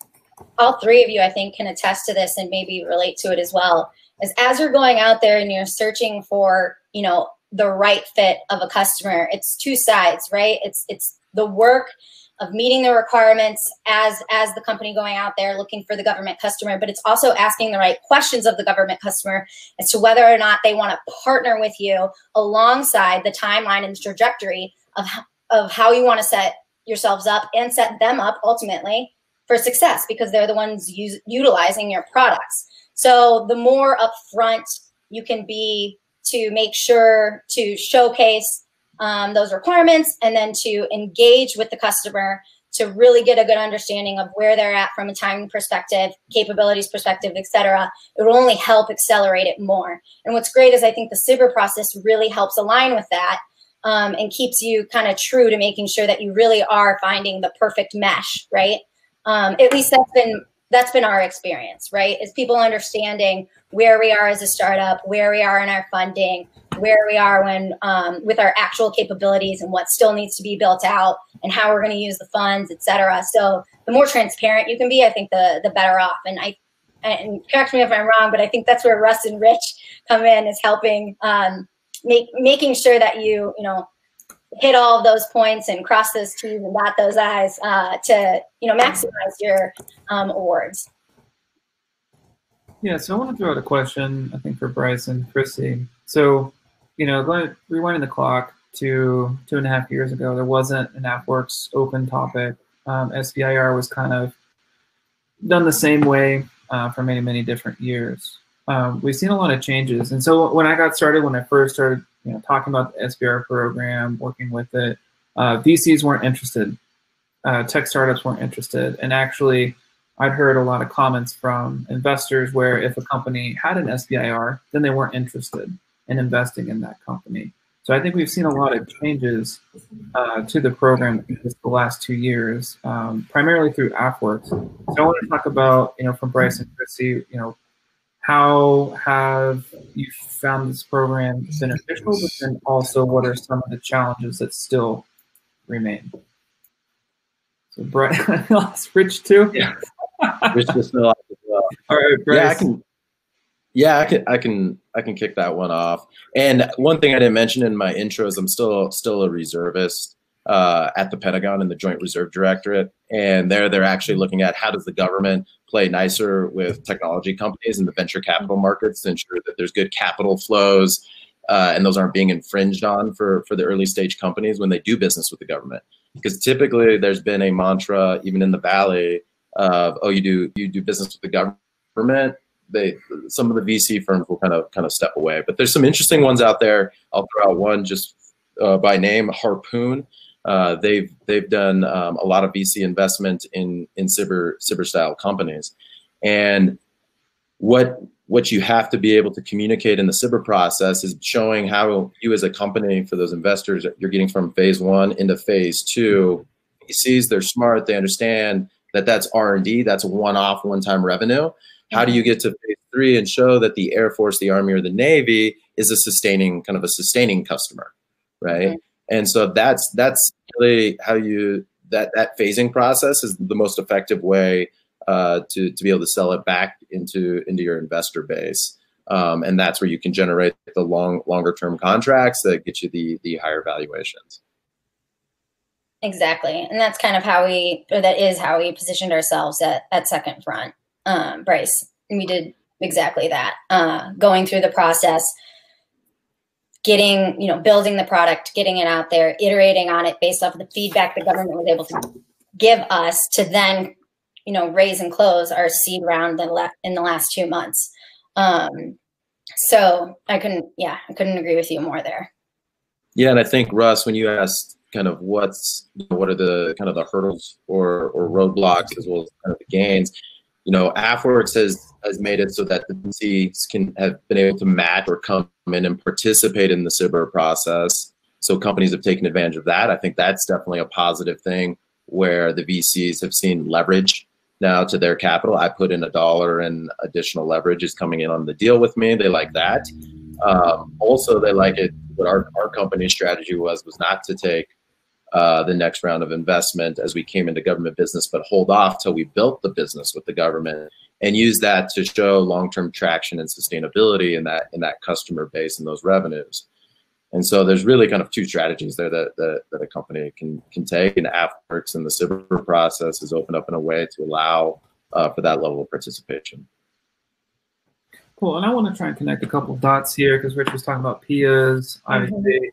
all three of you, I think, can attest to this and maybe relate to it as well, is as you're going out there and you're searching for, you know, the right fit of a customer, it's two sides, right? It's it's the work of meeting the requirements as as the company going out there looking for the government customer but it's also asking the right questions of the government customer as to whether or not they want to partner with you alongside the timeline and the trajectory of of how you want to set yourselves up and set them up ultimately for success because they're the ones use, utilizing your products so the more upfront you can be to make sure to showcase um, those requirements and then to engage with the customer to really get a good understanding of where they're at from a timing perspective, capabilities perspective, et cetera. It will only help accelerate it more. And what's great is I think the SBIR process really helps align with that um, and keeps you kind of true to making sure that you really are finding the perfect mesh, right? Um, at least that's been that's been our experience, right? Is people understanding where we are as a startup, where we are in our funding, where we are when um, with our actual capabilities and what still needs to be built out and how we're going to use the funds, et cetera. So the more transparent you can be, I think the the better off. And I and correct me if I'm wrong, but I think that's where Russ and Rich come in is helping um, make making sure that you you know hit all of those points and cross those T's and dot those I's uh, to you know maximize your um, awards. Yeah, so I want to throw out a question, I think, for Bryce and Chrissy. So you know, going rewinding the clock to two and a half years ago, there wasn't an AFWERX open topic. Um, SBIR was kind of done the same way uh, for many, many different years. Um, we've seen a lot of changes, and so when I got started, when I first started, you know, talking about the SBIR program, working with it, uh, VCs weren't interested, uh, tech startups weren't interested, and actually, I'd heard a lot of comments from investors where if a company had an SBIR, then they weren't interested in investing in that company. So I think we've seen a lot of changes uh, to the program in the last two years, um, primarily through AFWERX. So I want to talk about, you know, from Bryce and Chrissy, you know, how have you found this program beneficial, but then also what are some of the challenges that still remain? So Bryce, Rich too? Yeah. Rich as well. All right, Bryce. Yeah, I can yeah, I can I can I can kick that one off. And one thing I didn't mention in my intro is I'm still still a reservist uh, at the Pentagon in the Joint Reserve Directorate, and there they're actually looking at how does the government play nicer with technology companies and the venture capital markets to ensure that there's good capital flows uh, and those aren't being infringed on for for the early stage companies when they do business with the government. Because typically there's been a mantra even in the Valley of oh you do you do business with the government they some of the VC firms will kind of kind of step away. But there's some interesting ones out there. I'll throw out one just uh, by name, Harpoon. Uh, they've they've done um, a lot of VC investment in in SBIR SBIR style companies, and what what you have to be able to communicate in the SBIR process is showing how you as a company for those investors you're getting from phase one into phase two. VCs they're smart, they understand that that's R and D, that's one-off, one-time revenue. How do you get to phase three and show that the Air Force, the Army, or the Navy is a sustaining kind of a sustaining customer, right? Mm-hmm. And so that's that's really how you that that phasing process is the most effective way uh, to to be able to sell it back into into your investor base. Um, and that's where you can generate the long longer term contracts that get you the the higher valuations. Exactly, and that's kind of how we, or that is how we positioned ourselves at at Second Front um, Bryce. And we did exactly that, uh, going through the process, getting, you know, building the product, getting it out there, iterating on it based off of the feedback the government was able to give us to then, you know, raise and close our seed round in the last two months. Um, so I couldn't, yeah, I couldn't agree with you more there. Yeah, and I think Russ, when you asked kind of what's what are the kind of the hurdles or or roadblocks as well as kind of the gains. You know, AFWERX has has made it so that the VCs can have been able to match or come in and participate in the SBIR process. So companies have taken advantage of that. I think that's definitely a positive thing where the VCs have seen leverage now to their capital. I put in a dollar and additional leverage is coming in on the deal with me. They like that. Um, also, they like it. What our, our company's strategy was was not to take uh, the next round of investment as we came into government business, but hold off till we built the business with the government and use that to show long-term traction and sustainability in that in that customer base and those revenues. And so there's really kind of two strategies there that, that, that a company can can take. And AFWERX and the SBIR process is opened up in a way to allow uh, for that level of participation. Cool. And I want to try and connect a couple dots here because Rich was talking about PIAs, obviously,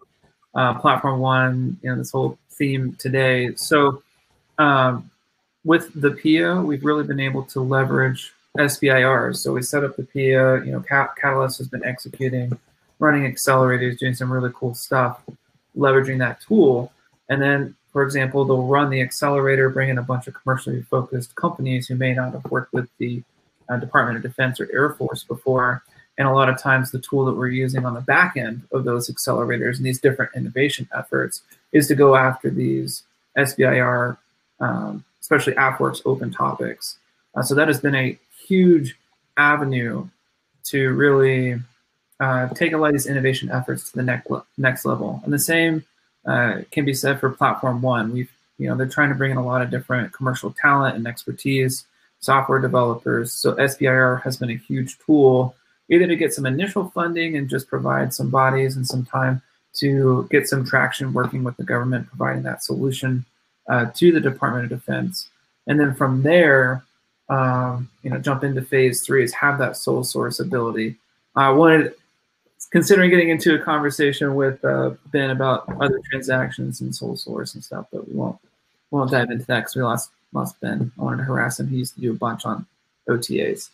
uh, Platform One, you know, this whole theme today. So um, with the PIA, we've really been able to leverage SBIRs. So we set up the PIA, you know, Catalyst has been executing running accelerators, doing some really cool stuff, leveraging that tool. And then, for example, they'll run the accelerator, bring in a bunch of commercially focused companies who may not have worked with the uh, Department of Defense or Air Force before. And a lot of times, the tool that we're using on the back end of those accelerators and these different innovation efforts is to go after these SBIR, um, especially AFWERX open topics. Uh, so that has been a huge avenue to really uh, take a lot of these innovation efforts to the next next level. And the same uh, can be said for Platform One. We've you know they're trying to bring in a lot of different commercial talent and expertise, software developers. So SBIR has been a huge tool either to get some initial funding and just provide some bodies and some time to get some traction working with the government, providing that solution uh, to the Department of Defense. And then from there, um, you know, jump into phase three is have that sole source ability. I wanted considering getting into a conversation with uh, Ben about other transactions and sole source and stuff, but we won't we won't dive into that because we lost lost Ben. I wanted to harass him. He used to do a bunch on OTAs.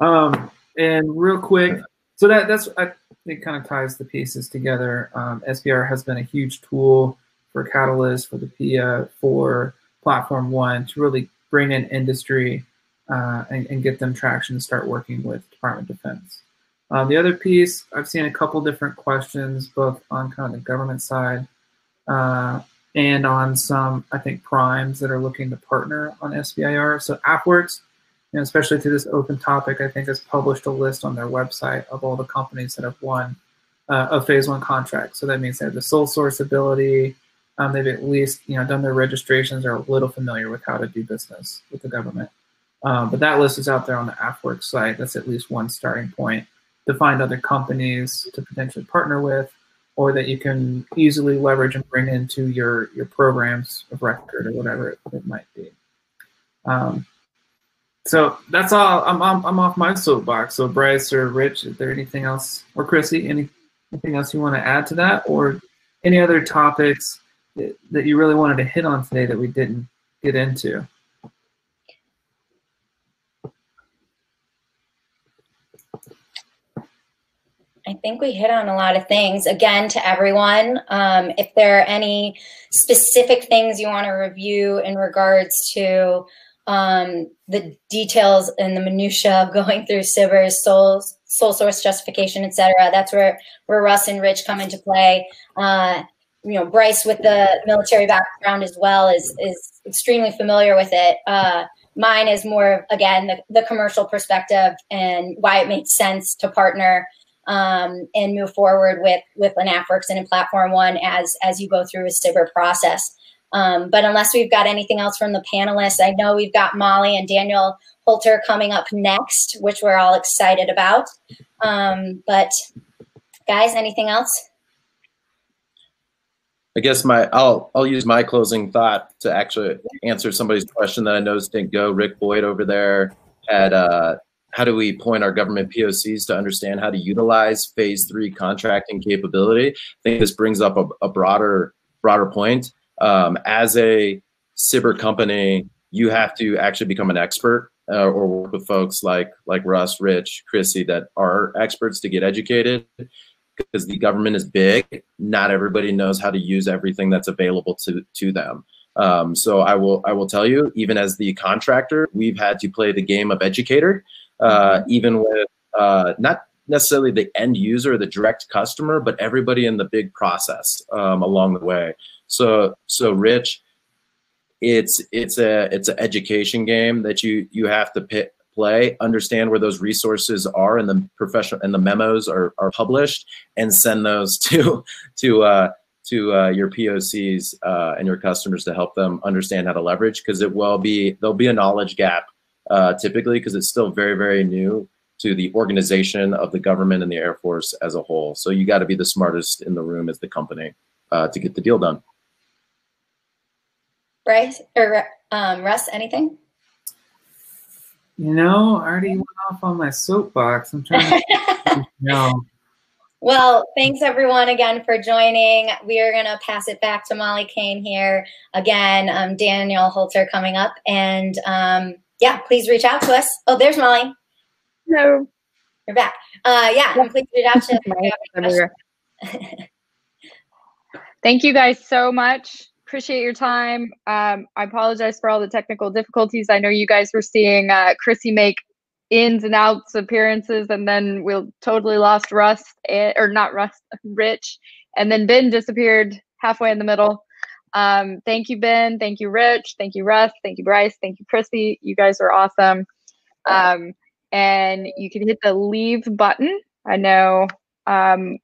Um, and real quick, so that that's I think kind of ties the pieces together. Um, SBIR has been a huge tool for Catalyst, for the PIA, for Platform One to really bring in industry uh, and, and get them traction to start working with Department of Defense. Um, the other piece, I've seen a couple different questions, both on kind of the government side uh, and on some, I think, primes that are looking to partner on SBIR. So AFWERX, especially to this open topic, I think has published a list on their website of all the companies that have won uh, a phase one contract. So that means they have the sole source ability. Um, they've at least you know done their registrations, are a little familiar with how to do business with the government. Um, but that list is out there on the AFWERX site. That's at least one starting point to find other companies to potentially partner with, or that you can easily leverage and bring into your your programs of record or whatever it, it might be. Um, so that's all. I'm, I'm, I'm off my soapbox. So Bryce or Rich, is there anything else, or Chrissy, any, anything else you want to add to that, or any other topics that, that you really wanted to hit on today that we didn't get into? I think we hit on a lot of things. Again, to everyone, um, if there are any specific things you want to review in regards to um, the details and the minutia of going through SBIR's soul, sole source justification, et cetera, that's where, where Russ and Rich come into play. Uh, you know, Bryce with the military background as well is, is extremely familiar with it. Uh, mine is more, again, the, the commercial perspective and why it makes sense to partner um, and move forward with with an and in Platform One as as you go through a SBIR process. Um, but unless we've got anything else from the panelists, I know we've got Molly and Daniel Holter coming up next, which we're all excited about. Um, but guys, anything else? I guess my I'll I'll use my closing thought to actually answer somebody's question that I noticed didn't go. Rick Boyd over there had uh, how do we point our government POCs to understand how to utilize phase three contracting capability? I think this brings up a, a broader broader point. Um, as a SBIR company, you have to actually become an expert uh, or work with folks like like Russ, Rich, Chrissy that are experts to get educated. because the government is big. Not everybody knows how to use everything that's available to to them. Um, so I will I will tell you, even as the contractor, we've had to play the game of educator, uh, even with uh, not necessarily the end user, the direct customer, but everybody in the big process um, along the way. So so Rich, it's it's a it's an education game that you you have to play, understand where those resources are and the professional and the memos are, are published, and send those to to uh, to uh, your POCs uh, and your customers to help them understand how to leverage because it will be there'll be a knowledge gap uh, typically because it's still very very new to the organization of the government and the Air Force as a whole. So you got to be the smartest in the room as the company uh, to get the deal done. Bryce or um, Russ, anything? You know, I already went off on my soapbox. I'm trying to. no. Well, thanks everyone again for joining. We are going to pass it back to Molly Kane here. Again, um, Daniel Holzer coming up. And um, yeah, please reach out to us. Oh, there's Molly. No. You're back. Uh, yeah, yeah. please reach out to us. Thank you guys so much. Appreciate your time. Um, I apologize for all the technical difficulties. I know you guys were seeing uh, Chrissy make ins and outs appearances and then we totally lost Rust and, or not Rust, Rich, and then Ben disappeared halfway in the middle. Um, thank you, Ben. Thank you, Rich. Thank you, Russ. Thank you, Bryce. Thank you, Chrissy. You guys are awesome. Um, and you can hit the leave button. I know. Um,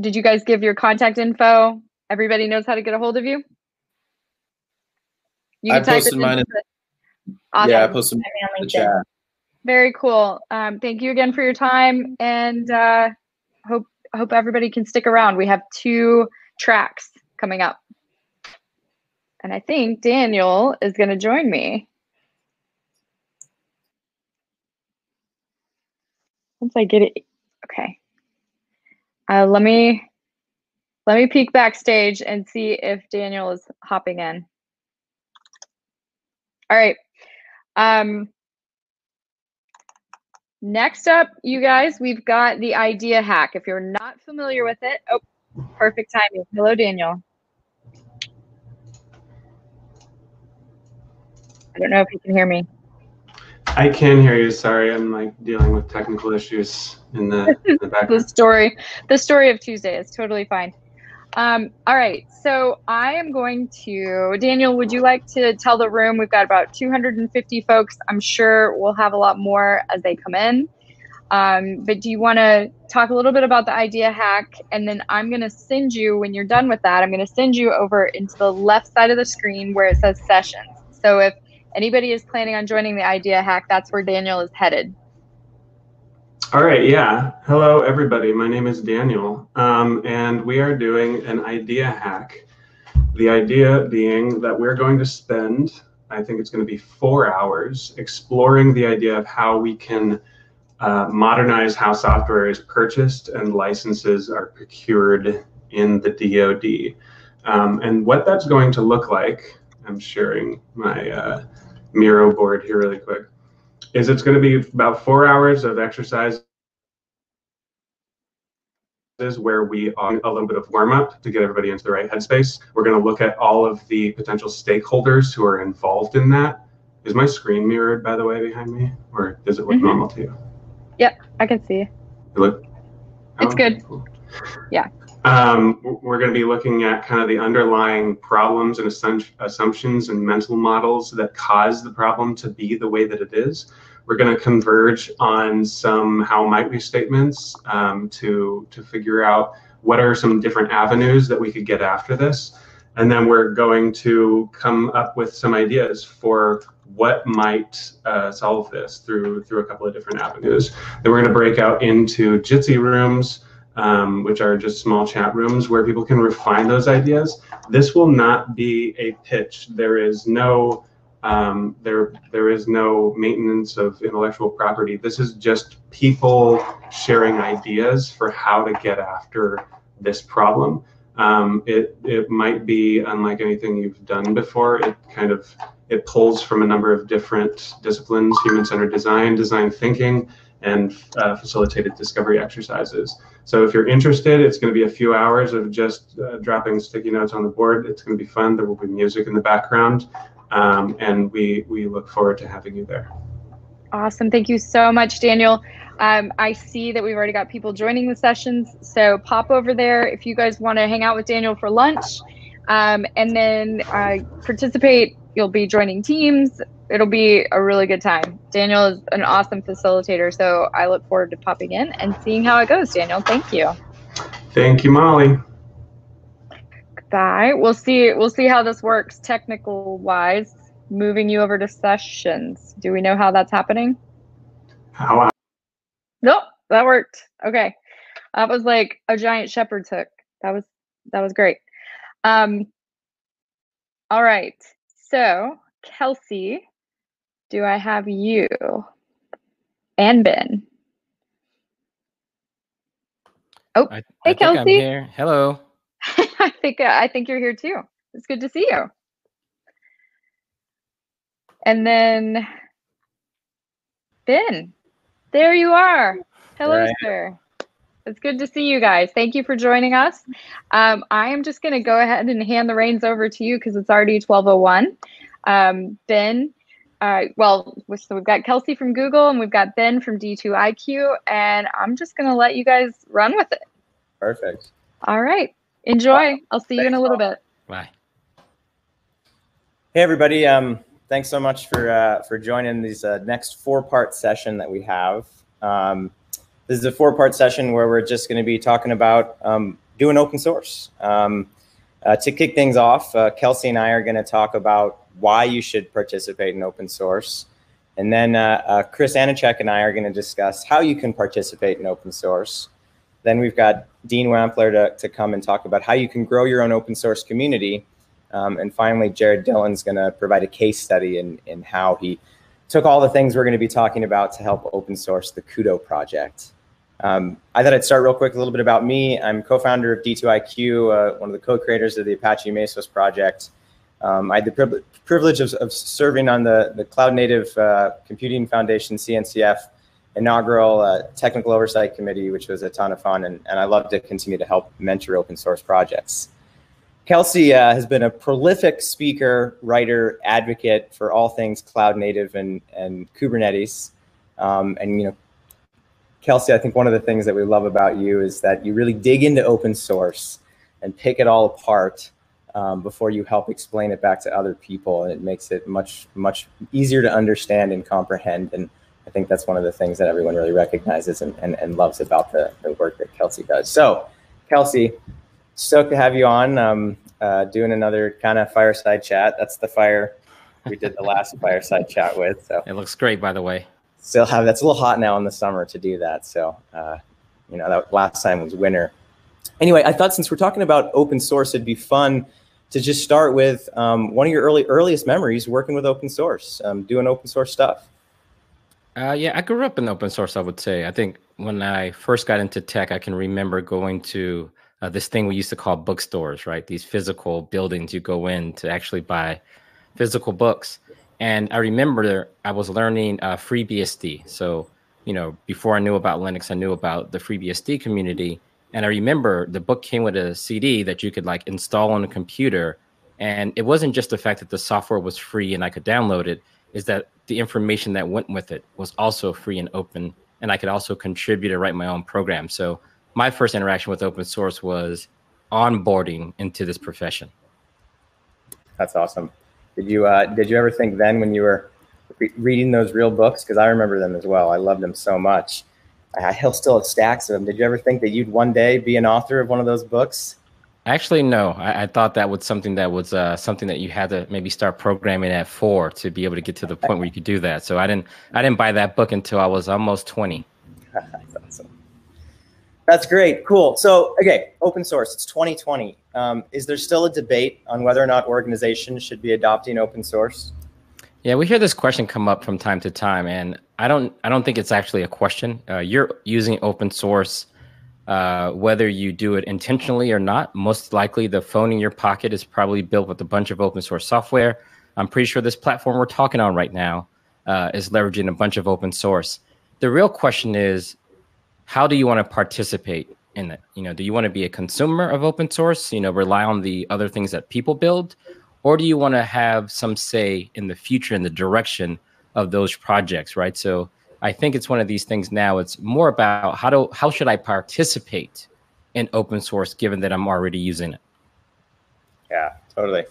did you guys give your contact info? Everybody knows how to get a hold of you. You I posted mine. In, awesome. Yeah, I posted mine in the chat. Very cool. Um, thank you again for your time, and uh, hope hope everybody can stick around. We have two tracks coming up, and I think Daniel is going to join me. Once I get it, okay. Uh, let me let me peek backstage and see if Daniel is hopping in. All right. Um, Next up, you guys, we've got the idea hack. If you're not familiar with it, oh, perfect timing. Hello, Daniel. I don't know if you can hear me. I can hear you. Sorry, I'm like dealing with technical issues in the, in the background. the story, the story of Tuesday is totally fine. Um, all right, so I am going to, Daniel, would you like to tell the room? We've got about 250 folks. I'm sure we'll have a lot more as they come in. Um, but do you want to talk a little bit about the idea hack? And then I'm going to send you, when you're done with that, I'm going to send you over into the left side of the screen where it says sessions. So if anybody is planning on joining the idea hack, that's where Daniel is headed. All right, yeah. Hello, everybody. My name is Daniel, um, and we are doing an idea hack. The idea being that we're going to spend, I think it's going to be four hours, exploring the idea of how we can uh, modernize how software is purchased and licenses are procured in the DoD. Um, and what that's going to look like, I'm sharing my uh, Miro board here really quick is it's going to be about four hours of exercise where we are a little bit of warm up to get everybody into the right headspace. We're going to look at all of the potential stakeholders who are involved in that. Is my screen mirrored, by the way, behind me, or does it look mm-hmm. normal to you? Yep, I can see. You look. Oh, it's good. Cool. Yeah. Um, we're going to be looking at kind of the underlying problems and assumptions and mental models that cause the problem to be the way that it is. We're going to converge on some how might we statements um, to, to figure out what are some different avenues that we could get after this. And then we're going to come up with some ideas for what might uh, solve this through through a couple of different avenues. Then we're going to break out into Jitsi rooms, um, which are just small chat rooms where people can refine those ideas. This will not be a pitch. There is no um, there there is no maintenance of intellectual property. This is just people sharing ideas for how to get after this problem. Um, it it might be unlike anything you've done before. It kind of it pulls from a number of different disciplines, human-centered design, design thinking, and uh, facilitated discovery exercises. So if you're interested, it's going to be a few hours of just uh, dropping sticky notes on the board. It's going to be fun. There will be music in the background, um, and we we look forward to having you there. Awesome. Thank you so much, Daniel. Um, I see that we've already got people joining the sessions. So pop over there if you guys want to hang out with Daniel for lunch um, and then uh, participate. You'll be joining teams. It'll be a really good time. Daniel is an awesome facilitator. So I look forward to popping in and seeing how it goes, Daniel. Thank you. Thank you, Molly. Bye. We'll see. We'll see how this works technical wise. Moving you over to sessions. Do we know how that's happening? How Nope, that worked. Okay. That was like a giant shepherd's hook. That was that was great. Um all right. So, Kelsey, do I have you and Ben? Oh, I, hey I Kelsey. here. Hello. I think uh, I think you're here too. It's good to see you. And then Ben, there you are. Hello, Right. sir. It's good to see you guys. Thank you for joining us. Um, I am just going to go ahead and hand the reins over to you because it's already 1201. Um, ben, uh, well, so we've got Kelsey from Google and we've got Ben from D2IQ, and I'm just going to let you guys run with it. Perfect. All right. Enjoy. I'll see you in a little bit. Bye. Hey everybody, um, thanks so much for uh, for joining these uh, next four part session that we have. Um, this is a four part session where we're just going to be talking about um, doing open source. Um, uh, to kick things off, uh, Kelsey and I are going to talk about why you should participate in open source, and then uh, uh, Chris Anachek and I are going to discuss how you can participate in open source. Then we've got Dean Wampler to, to come and talk about how you can grow your own open source community. Um, and finally, Jared Dillon's going to provide a case study in, in how he took all the things we're going to be talking about to help open source the Kudo project. Um, I thought I'd start real quick a little bit about me. I'm co-founder of D2IQ, uh, one of the co-creators of the Apache Mesos project. Um, I had the privile- privilege of, of serving on the, the Cloud Native uh, Computing Foundation, CNCF, inaugural uh, technical oversight committee, which was a ton of fun, and, and I love to continue to help mentor open source projects. Kelsey uh, has been a prolific speaker, writer, advocate for all things cloud native and, and Kubernetes. Um, and, you know, Kelsey, I think one of the things that we love about you is that you really dig into open source and pick it all apart um, before you help explain it back to other people. And it makes it much, much easier to understand and comprehend. And I think that's one of the things that everyone really recognizes and, and, and loves about the, the work that Kelsey does. So, Kelsey, stoked to have you on um, uh, doing another kind of fireside chat. That's the fire we did the last fireside chat with. So It looks great, by the way. Still have that's a little hot now in the summer to do that. So uh, you know that last time was winter. Anyway, I thought since we're talking about open source, it'd be fun to just start with um, one of your early earliest memories working with open source, um, doing open source stuff. Uh, yeah, I grew up in open source. I would say. I think when I first got into tech, I can remember going to uh, this thing we used to call bookstores, right? These physical buildings you go in to actually buy physical books. And I remember I was learning uh, FreeBSD. So, you know, before I knew about Linux, I knew about the FreeBSD community. And I remember the book came with a CD that you could like install on a computer. And it wasn't just the fact that the software was free and I could download it, is that the information that went with it was also free and open. And I could also contribute and write my own program. So my first interaction with open source was onboarding into this profession. That's awesome. Did you uh, did you ever think then when you were re- reading those real books? Because I remember them as well. I loved them so much. I still have stacks of them. Did you ever think that you'd one day be an author of one of those books? Actually, no. I, I thought that was something that was uh, something that you had to maybe start programming at four to be able to get to the point where you could do that. So I didn't I didn't buy that book until I was almost twenty. That's awesome. That's great. Cool. So, okay, open source. It's 2020. Um, is there still a debate on whether or not organizations should be adopting open source? Yeah, we hear this question come up from time to time, and I don't I don't think it's actually a question. Uh, you're using open source, uh, whether you do it intentionally or not. Most likely, the phone in your pocket is probably built with a bunch of open source software. I'm pretty sure this platform we're talking on right now uh, is leveraging a bunch of open source. The real question is, how do you want to participate it? You know, do you want to be a consumer of open source? You know, rely on the other things that people build, or do you want to have some say in the future in the direction of those projects? Right. So I think it's one of these things now. It's more about how do how should I participate in open source given that I'm already using it. Yeah, totally.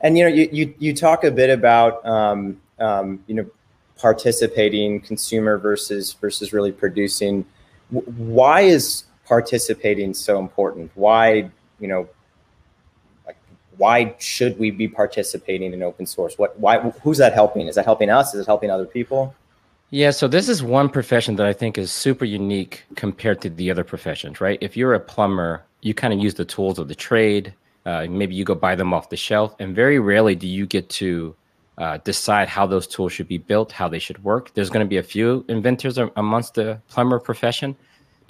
And you know, you you, you talk a bit about um, um, you know participating consumer versus versus really producing. Why is participating so important? Why you know like why should we be participating in open source? What why who's that helping? Is that helping us? Is it helping other people? Yeah, so this is one profession that I think is super unique compared to the other professions, right? If you're a plumber, you kind of use the tools of the trade. Uh, maybe you go buy them off the shelf, and very rarely do you get to uh, decide how those tools should be built, how they should work. There's going to be a few inventors amongst the plumber profession,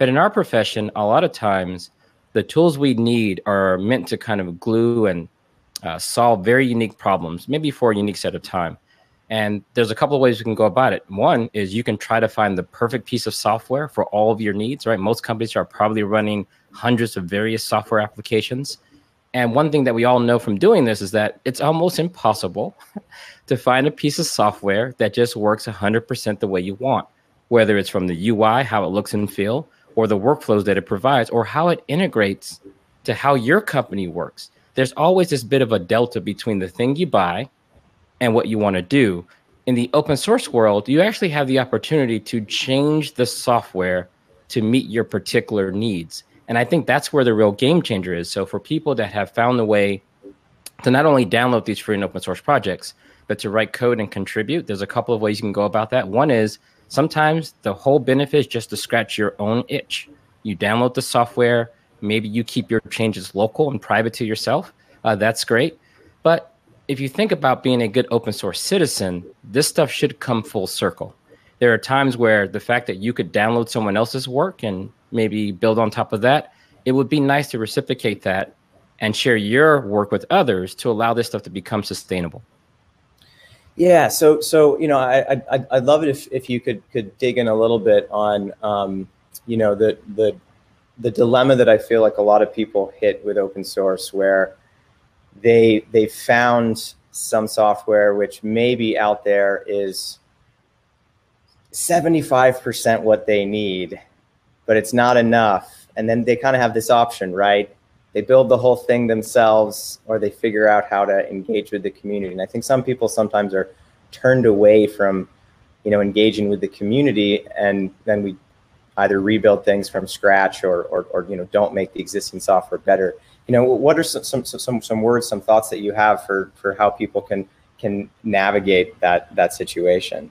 but in our profession, a lot of times the tools we need are meant to kind of glue and uh, solve very unique problems, maybe for a unique set of time. And there's a couple of ways you can go about it. One is you can try to find the perfect piece of software for all of your needs, right? Most companies are probably running hundreds of various software applications. And one thing that we all know from doing this is that it's almost impossible to find a piece of software that just works 100% the way you want, whether it's from the UI, how it looks and feel, or the workflows that it provides, or how it integrates to how your company works. There's always this bit of a delta between the thing you buy and what you want to do. In the open source world, you actually have the opportunity to change the software to meet your particular needs. And I think that's where the real game changer is. So for people that have found a way to not only download these free and open source projects, but to write code and contribute, there's a couple of ways you can go about that. One is sometimes the whole benefit is just to scratch your own itch. You download the software, maybe you keep your changes local and private to yourself. Uh, that's great. But if you think about being a good open source citizen, this stuff should come full circle. There are times where the fact that you could download someone else's work and maybe build on top of that, it would be nice to reciprocate that and share your work with others to allow this stuff to become sustainable. Yeah, so so you know, I I I'd love it if, if you could could dig in a little bit on um, you know the the the dilemma that I feel like a lot of people hit with open source, where they they found some software which maybe out there is 75% what they need, but it's not enough. And then they kind of have this option, right? They build the whole thing themselves or they figure out how to engage with the community. And I think some people sometimes are turned away from, you know, engaging with the community and then we either rebuild things from scratch or, or, or you know, don't make the existing software better you know, what are some, some, some, some words, some thoughts that you have for, for how people can, can navigate that, that situation?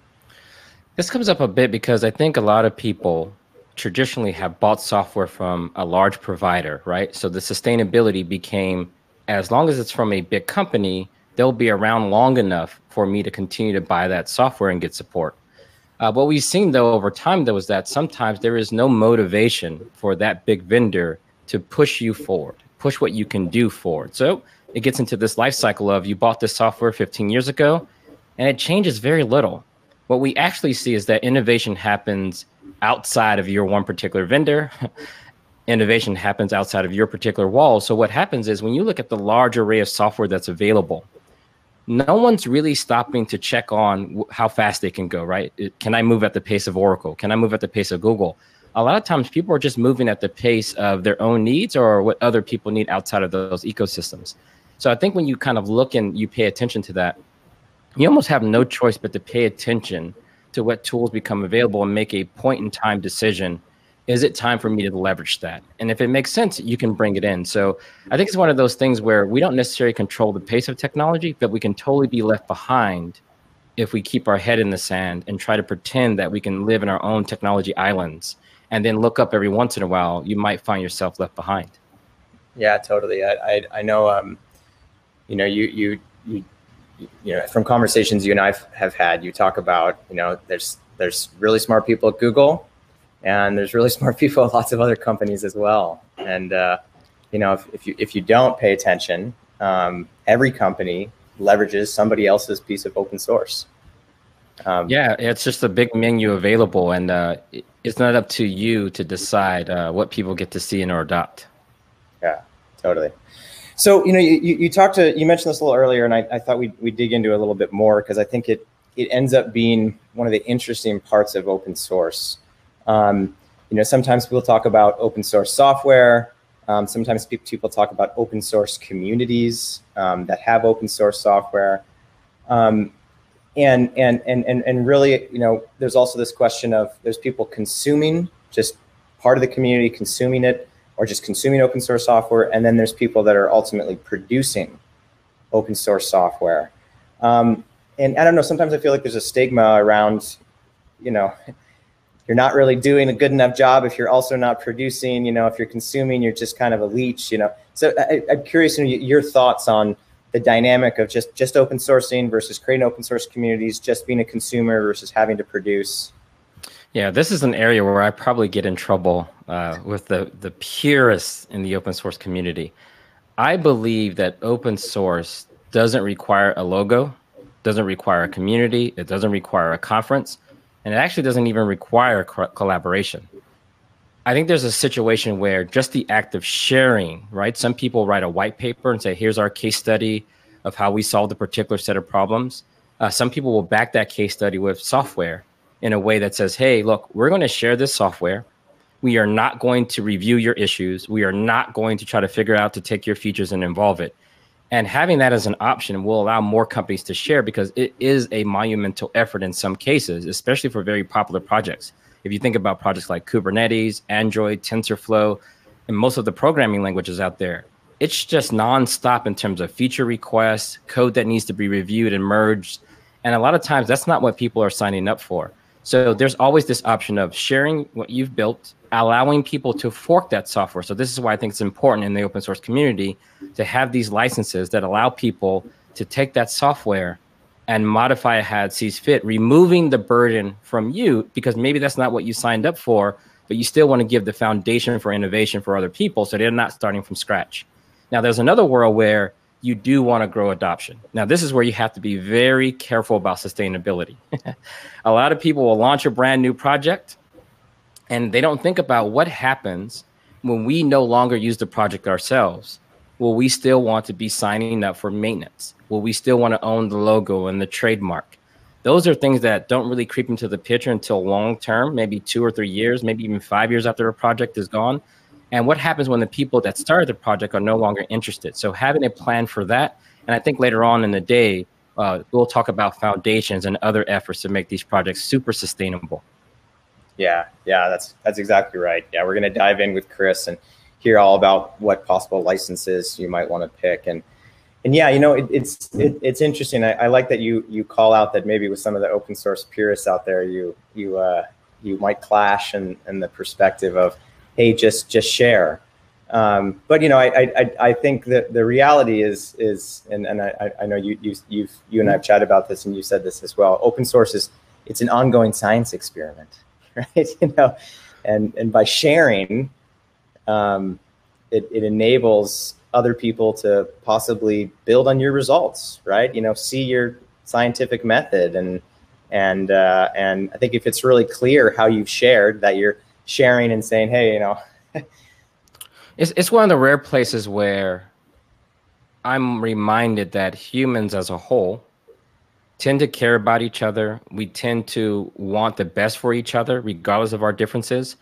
This comes up a bit because I think a lot of people traditionally have bought software from a large provider, right? So the sustainability became as long as it's from a big company, they'll be around long enough for me to continue to buy that software and get support. Uh, what we've seen though over time though is that sometimes there is no motivation for that big vendor to push you forward push what you can do forward. So it gets into this life cycle of you bought this software 15 years ago and it changes very little. What we actually see is that innovation happens outside of your one particular vendor. innovation happens outside of your particular wall. So what happens is when you look at the large array of software that's available, no one's really stopping to check on how fast they can go, right? Can I move at the pace of Oracle? Can I move at the pace of Google? a lot of times people are just moving at the pace of their own needs or what other people need outside of those ecosystems. So I think when you kind of look and you pay attention to that, you almost have no choice but to pay attention to what tools become available and make a point in time decision. Is it time for me to leverage that? And if it makes sense, you can bring it in. So I think it's one of those things where we don't necessarily control the pace of technology, but we can totally be left behind if we keep our head in the sand and try to pretend that we can live in our own technology islands and then look up every once in a while, you might find yourself left behind. Yeah, totally. I, I, I know, um, you know, you, you, you, you know, from conversations you and I have had, you talk about, you know, there's, there's really smart people at Google and there's really smart people at lots of other companies as well. And, uh, you know, if, if you, if you don't pay attention, um, every company leverages somebody else's piece of open source. Um, yeah, it's just a big menu available, and uh, it's not up to you to decide uh, what people get to see and or adopt. Yeah, totally. So you know, you, you, talked to you mentioned this a little earlier, and I, I thought we we dig into it a little bit more because I think it it ends up being one of the interesting parts of open source. Um, you know, sometimes people talk about open source software. Um, sometimes people talk about open source communities um, that have open source software. Um, and, and, and, and, and really, you know, there's also this question of there's people consuming just part of the community consuming it or just consuming open source software. And then there's people that are ultimately producing open source software. Um, and I don't know, sometimes I feel like there's a stigma around, you know, you're not really doing a good enough job if you're also not producing, you know, if you're consuming, you're just kind of a leech, you know. So I, am curious you know, your thoughts on the dynamic of just just open sourcing versus creating open source communities, just being a consumer versus having to produce. Yeah, this is an area where I probably get in trouble uh, with the the purists in the open source community. I believe that open source doesn't require a logo, doesn't require a community, it doesn't require a conference, and it actually doesn't even require co collaboration. I think there's a situation where just the act of sharing, right? Some people write a white paper and say, here's our case study of how we solved a particular set of problems. Uh, some people will back that case study with software in a way that says, hey, look, we're going to share this software. We are not going to review your issues. We are not going to try to figure out to take your features and involve it. And having that as an option will allow more companies to share because it is a monumental effort in some cases, especially for very popular projects if you think about projects like Kubernetes, Android, TensorFlow, and most of the programming languages out there, it's just nonstop in terms of feature requests, code that needs to be reviewed and merged. And a lot of times that's not what people are signing up for. So there's always this option of sharing what you've built, allowing people to fork that software. So this is why I think it's important in the open source community to have these licenses that allow people to take that software and modify it how it sees fit, removing the burden from you because maybe that's not what you signed up for, but you still want to give the foundation for innovation for other people so they're not starting from scratch. Now, there's another world where you do want to grow adoption. Now, this is where you have to be very careful about sustainability. a lot of people will launch a brand new project and they don't think about what happens when we no longer use the project ourselves. Will we still want to be signing up for maintenance? will we still want to own the logo and the trademark? Those are things that don't really creep into the picture until long term, maybe two or three years, maybe even five years after a project is gone. And what happens when the people that started the project are no longer interested? So having a plan for that, and I think later on in the day, uh, we'll talk about foundations and other efforts to make these projects super sustainable. Yeah, yeah, that's that's exactly right. Yeah, we're going to dive in with Chris and hear all about what possible licenses you might want to pick and and yeah, you know, it, it's it, it's interesting. I, I, like that you you call out that maybe with some of the open source purists out there, you you uh, you might clash in, in the perspective of, hey, just just share. Um, but you know, I, I I think that the reality is is and, and I, I know you you you you and I have chatted about this and you said this as well. Open source is it's an ongoing science experiment, right? You know, and and by sharing, um, it, it enables other people to possibly build on your results, right? You know, see your scientific method and and uh, and I think if it's really clear how you've shared that you're sharing and saying, hey, you know, it's it's one of the rare places where I'm reminded that humans as a whole tend to care about each other. We tend to want the best for each other, regardless of our differences.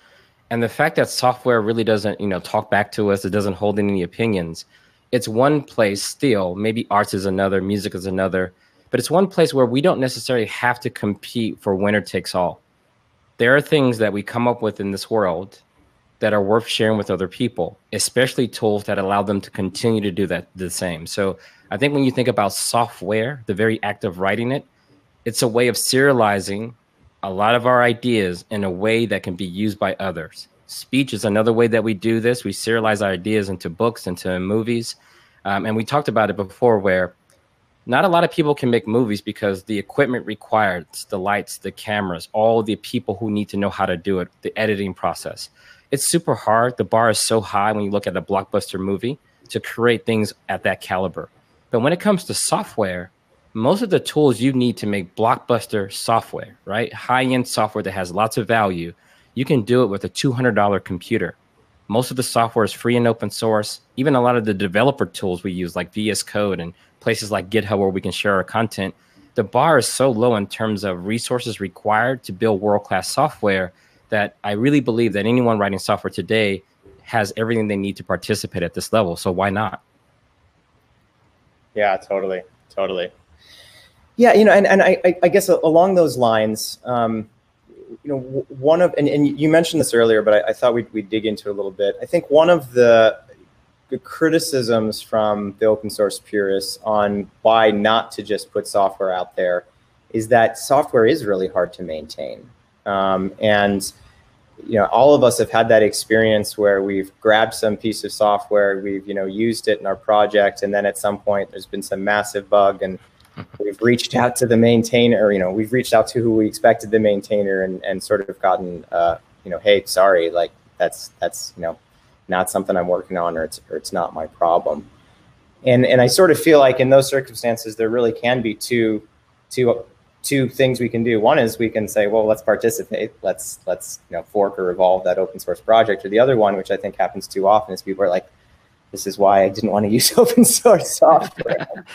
And the fact that software really doesn't you know talk back to us it doesn't hold any opinions it's one place still maybe arts is another music is another but it's one place where we don't necessarily have to compete for winner takes all there are things that we come up with in this world that are worth sharing with other people especially tools that allow them to continue to do that the same so i think when you think about software the very act of writing it it's a way of serializing a lot of our ideas in a way that can be used by others. Speech is another way that we do this. We serialize our ideas into books, into movies. Um, and we talked about it before where not a lot of people can make movies because the equipment required, the lights, the cameras, all the people who need to know how to do it, the editing process. It's super hard. The bar is so high when you look at a blockbuster movie to create things at that caliber. But when it comes to software, most of the tools you need to make blockbuster software, right? High end software that has lots of value, you can do it with a $200 computer. Most of the software is free and open source. Even a lot of the developer tools we use, like VS Code and places like GitHub, where we can share our content, the bar is so low in terms of resources required to build world class software that I really believe that anyone writing software today has everything they need to participate at this level. So why not? Yeah, totally, totally. Yeah, you know, and, and I, I guess along those lines, um, you know, one of, and, and you mentioned this earlier, but I, I thought we'd, we'd dig into it a little bit. I think one of the, the criticisms from the open source purists on why not to just put software out there is that software is really hard to maintain. Um, and, you know, all of us have had that experience where we've grabbed some piece of software, we've, you know, used it in our project, and then at some point there's been some massive bug and we've reached out to the maintainer, you know, we've reached out to who we expected the maintainer and, and sort of gotten, uh, you know, hey, sorry, like that's, that's, you know, not something I'm working on or it's, or it's not my problem. And, and I sort of feel like in those circumstances, there really can be two, two, two things we can do. One is we can say, well, let's participate. Let's, let's, you know, fork or evolve that open source project. Or the other one, which I think happens too often is people are like, this is why I didn't want to use open source software.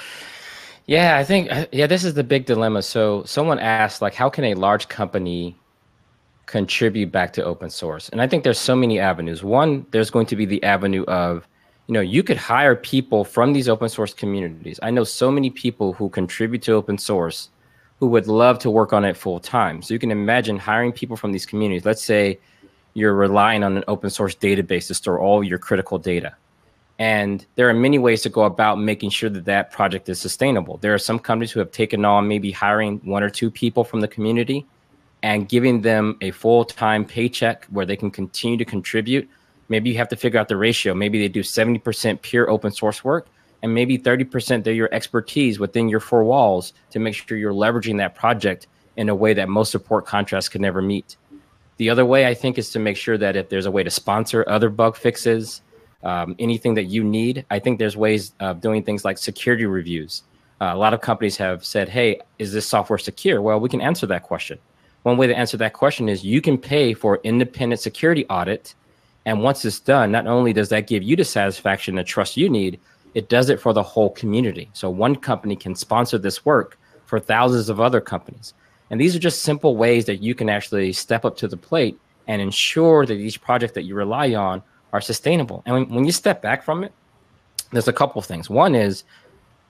Yeah, I think yeah, this is the big dilemma. So someone asked like how can a large company contribute back to open source? And I think there's so many avenues. One, there's going to be the avenue of you know, you could hire people from these open source communities. I know so many people who contribute to open source who would love to work on it full time. So you can imagine hiring people from these communities. Let's say you're relying on an open source database to store all your critical data and there are many ways to go about making sure that that project is sustainable. There are some companies who have taken on maybe hiring one or two people from the community and giving them a full time paycheck where they can continue to contribute. Maybe you have to figure out the ratio. Maybe they do 70% pure open source work, and maybe 30% they're your expertise within your four walls to make sure you're leveraging that project in a way that most support contracts could never meet. The other way I think is to make sure that if there's a way to sponsor other bug fixes, um, anything that you need. I think there's ways of doing things like security reviews. Uh, a lot of companies have said, hey, is this software secure? Well, we can answer that question. One way to answer that question is you can pay for independent security audit. And once it's done, not only does that give you the satisfaction and trust you need, it does it for the whole community. So one company can sponsor this work for thousands of other companies. And these are just simple ways that you can actually step up to the plate and ensure that each project that you rely on are sustainable. And when, when you step back from it, there's a couple of things. One is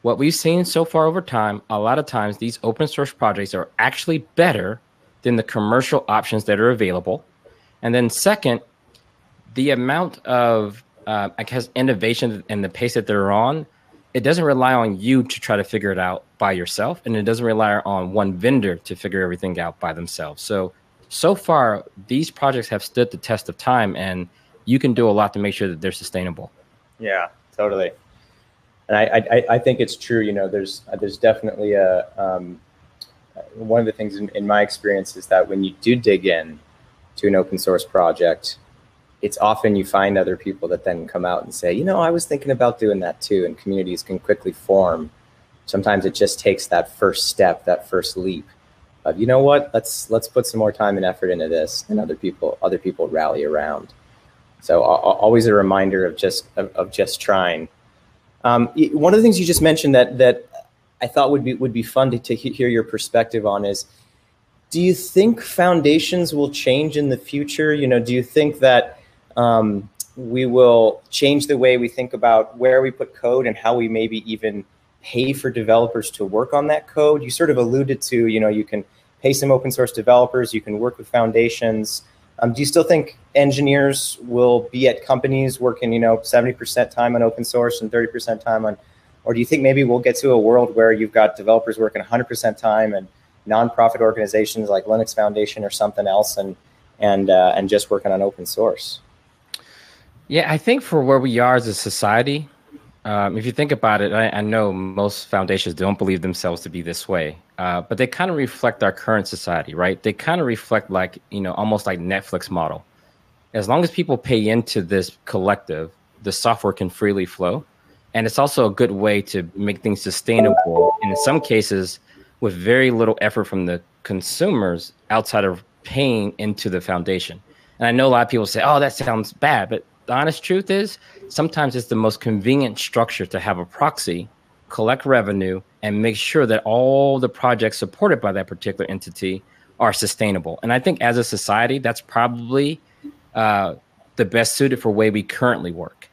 what we've seen so far over time, a lot of times these open source projects are actually better than the commercial options that are available. And then second, the amount of uh, I guess innovation and the pace that they're on, it doesn't rely on you to try to figure it out by yourself, and it doesn't rely on one vendor to figure everything out by themselves. So so far, these projects have stood the test of time, and you can do a lot to make sure that they're sustainable. Yeah, totally. And I, I, I think it's true. You know, there's there's definitely a um, one of the things in, in my experience is that when you do dig in to an open source project, it's often you find other people that then come out and say, you know, I was thinking about doing that too, and communities can quickly form. Sometimes it just takes that first step, that first leap of, you know what, let's let's put some more time and effort into this, and other people other people rally around. So always a reminder of just of, of just trying. Um, one of the things you just mentioned that that I thought would be would be fun to, to hear your perspective on is, do you think foundations will change in the future? You know, do you think that um, we will change the way we think about where we put code and how we maybe even pay for developers to work on that code? You sort of alluded to, you know, you can pay some open source developers, you can work with foundations. Um, do you still think engineers will be at companies working, you know, 70% time on open source and 30% time on, or do you think maybe we'll get to a world where you've got developers working 100% time and nonprofit organizations like Linux Foundation or something else and, and, uh, and just working on open source? Yeah, I think for where we are as a society, um, if you think about it, I, I, know most foundations don't believe themselves to be this way, uh, but they kind of reflect our current society, right? They kind of reflect like you know almost like Netflix model. As long as people pay into this collective, the software can freely flow. And it's also a good way to make things sustainable. And in some cases, with very little effort from the consumers outside of paying into the foundation. And I know a lot of people say, oh, that sounds bad. But the honest truth is, sometimes it's the most convenient structure to have a proxy, collect revenue, and make sure that all the projects supported by that particular entity are sustainable. And I think as a society, that's probably uh, the best suited for the way we currently work.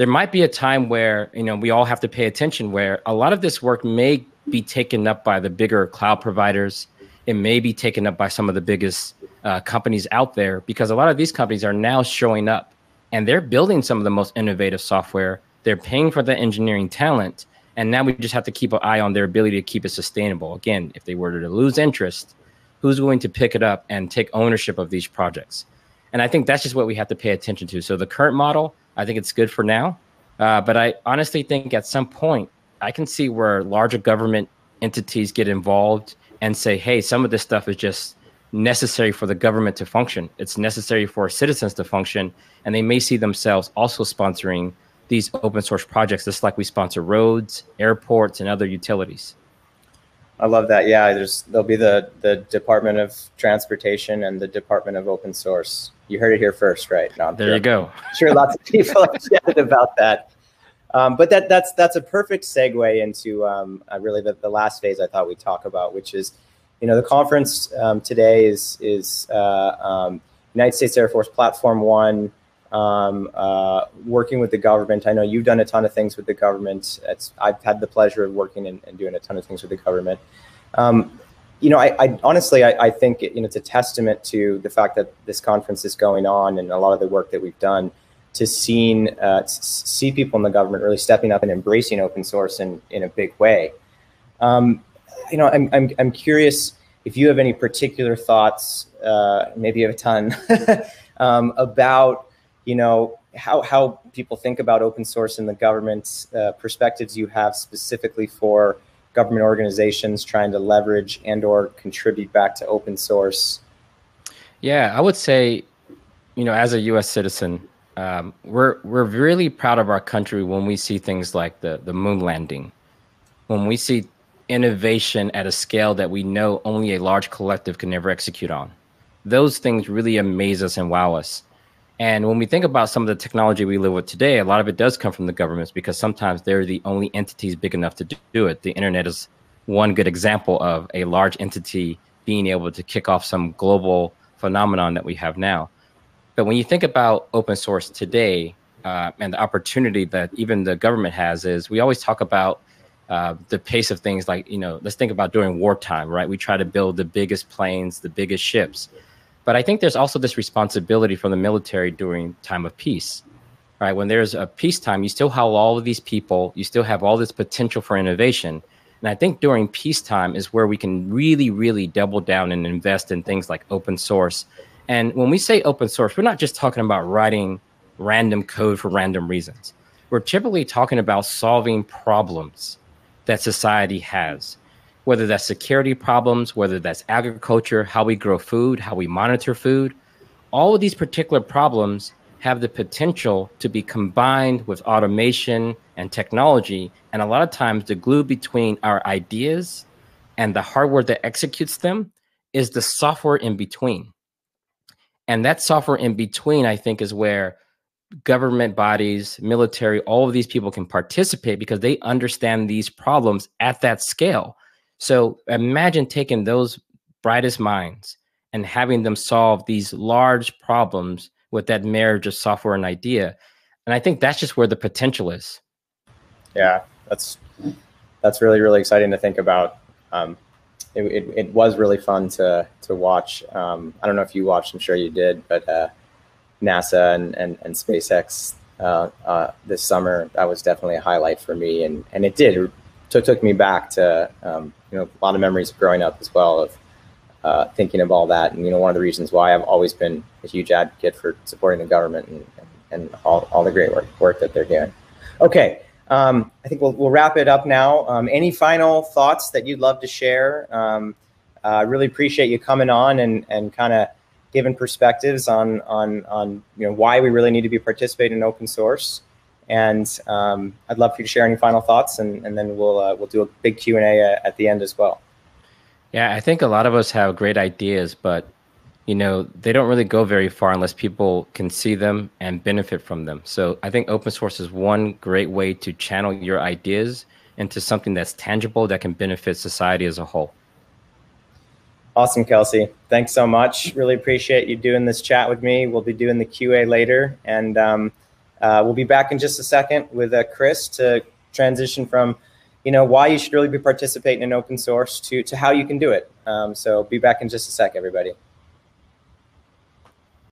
There might be a time where you know we all have to pay attention where a lot of this work may be taken up by the bigger cloud providers. It may be taken up by some of the biggest uh, companies out there because a lot of these companies are now showing up and they're building some of the most innovative software. They're paying for the engineering talent, and now we just have to keep an eye on their ability to keep it sustainable. Again, if they were to lose interest, who's going to pick it up and take ownership of these projects? And I think that's just what we have to pay attention to. So the current model, I think it's good for now, uh, but I honestly think at some point I can see where larger government entities get involved and say, hey, some of this stuff is just necessary for the government to function. It's necessary for citizens to function. And they may see themselves also sponsoring these open source projects, just like we sponsor roads, airports, and other utilities. I love that. Yeah, there's there'll be the the Department of Transportation and the Department of Open Source. You heard it here first, right? No, there you go. I'm sure lots of people have chatted about that. Um, but that that's that's a perfect segue into um, uh, really the, the last phase I thought we'd talk about, which is, you know, the conference um, today is is uh, um, United States Air Force Platform One, um, uh, working with the government. I know you've done a ton of things with the government. It's, I've had the pleasure of working and, and doing a ton of things with the government. Um, you know, I, I honestly I, I, think you know it's a testament to the fact that this conference is going on and a lot of the work that we've done to seeing uh, see people in the government really stepping up and embracing open source in, in a big way. Um, you know, I'm, I'm, I'm curious if you have any particular thoughts, uh, maybe you have a ton, um, about, you know, how, how people think about open source and the government uh, perspectives you have specifically for government organizations trying to leverage and or contribute back to open source. Yeah, I would say, you know, as a U.S. citizen, um, we're we're really proud of our country when we see things like the the moon landing, when we see innovation at a scale that we know only a large collective can never execute on. Those things really amaze us and wow us. And when we think about some of the technology we live with today, a lot of it does come from the governments because sometimes they're the only entities big enough to do it. The internet is one good example of a large entity being able to kick off some global phenomenon that we have now. But when you think about open source today uh, and the opportunity that even the government has, is we always talk about uh, the pace of things like, you know, let's think about during wartime, right? We try to build the biggest planes, the biggest ships. But I think there's also this responsibility from the military during time of peace, right? When there's a peacetime, you still have all of these people, you still have all this potential for innovation. And I think during peacetime is where we can really, really double down and invest in things like open source and when we say open source, we're not just talking about writing random code for random reasons. We're typically talking about solving problems that society has, whether that's security problems, whether that's agriculture, how we grow food, how we monitor food. All of these particular problems have the potential to be combined with automation and technology. And a lot of times, the glue between our ideas and the hardware that executes them is the software in between. And that software in between, I think, is where government bodies, military, all of these people can participate because they understand these problems at that scale. So imagine taking those brightest minds and having them solve these large problems with that marriage of software and idea. And I think that's just where the potential is. Yeah, that's that's really really exciting to think about. Um, it, it, it, was really fun to to watch. Um, I don't know if you watched. I'm sure you did, but uh, NASA and and, and SpaceX uh, uh, this summer that was definitely a highlight for me, and and it did took took me back to um, you know a lot of memories of growing up as well of uh, thinking of all that, and you know one of the reasons why I've always been a huge advocate for supporting the government and and all, all the great work work that they're doing. Okay. Um, I think we'll, we'll wrap it up now. Um, any final thoughts that you'd love to share? Um, I uh, really appreciate you coming on and, and kind of giving perspectives on, on, on you know, why we really need to be participating in open source. And um, I'd love for you to share any final thoughts, and, and then we'll uh, we'll do a big Q and A at the end as well. Yeah, I think a lot of us have great ideas, but you know they don't really go very far unless people can see them and benefit from them. So I think open source is one great way to channel your ideas into something that's tangible that can benefit society as a whole. Awesome, Kelsey. Thanks so much. Really appreciate you doing this chat with me. We'll be doing the QA later, and um, uh, we'll be back in just a second with uh, Chris to transition from, you know, why you should really be participating in open source to to how you can do it. Um, so be back in just a sec, everybody.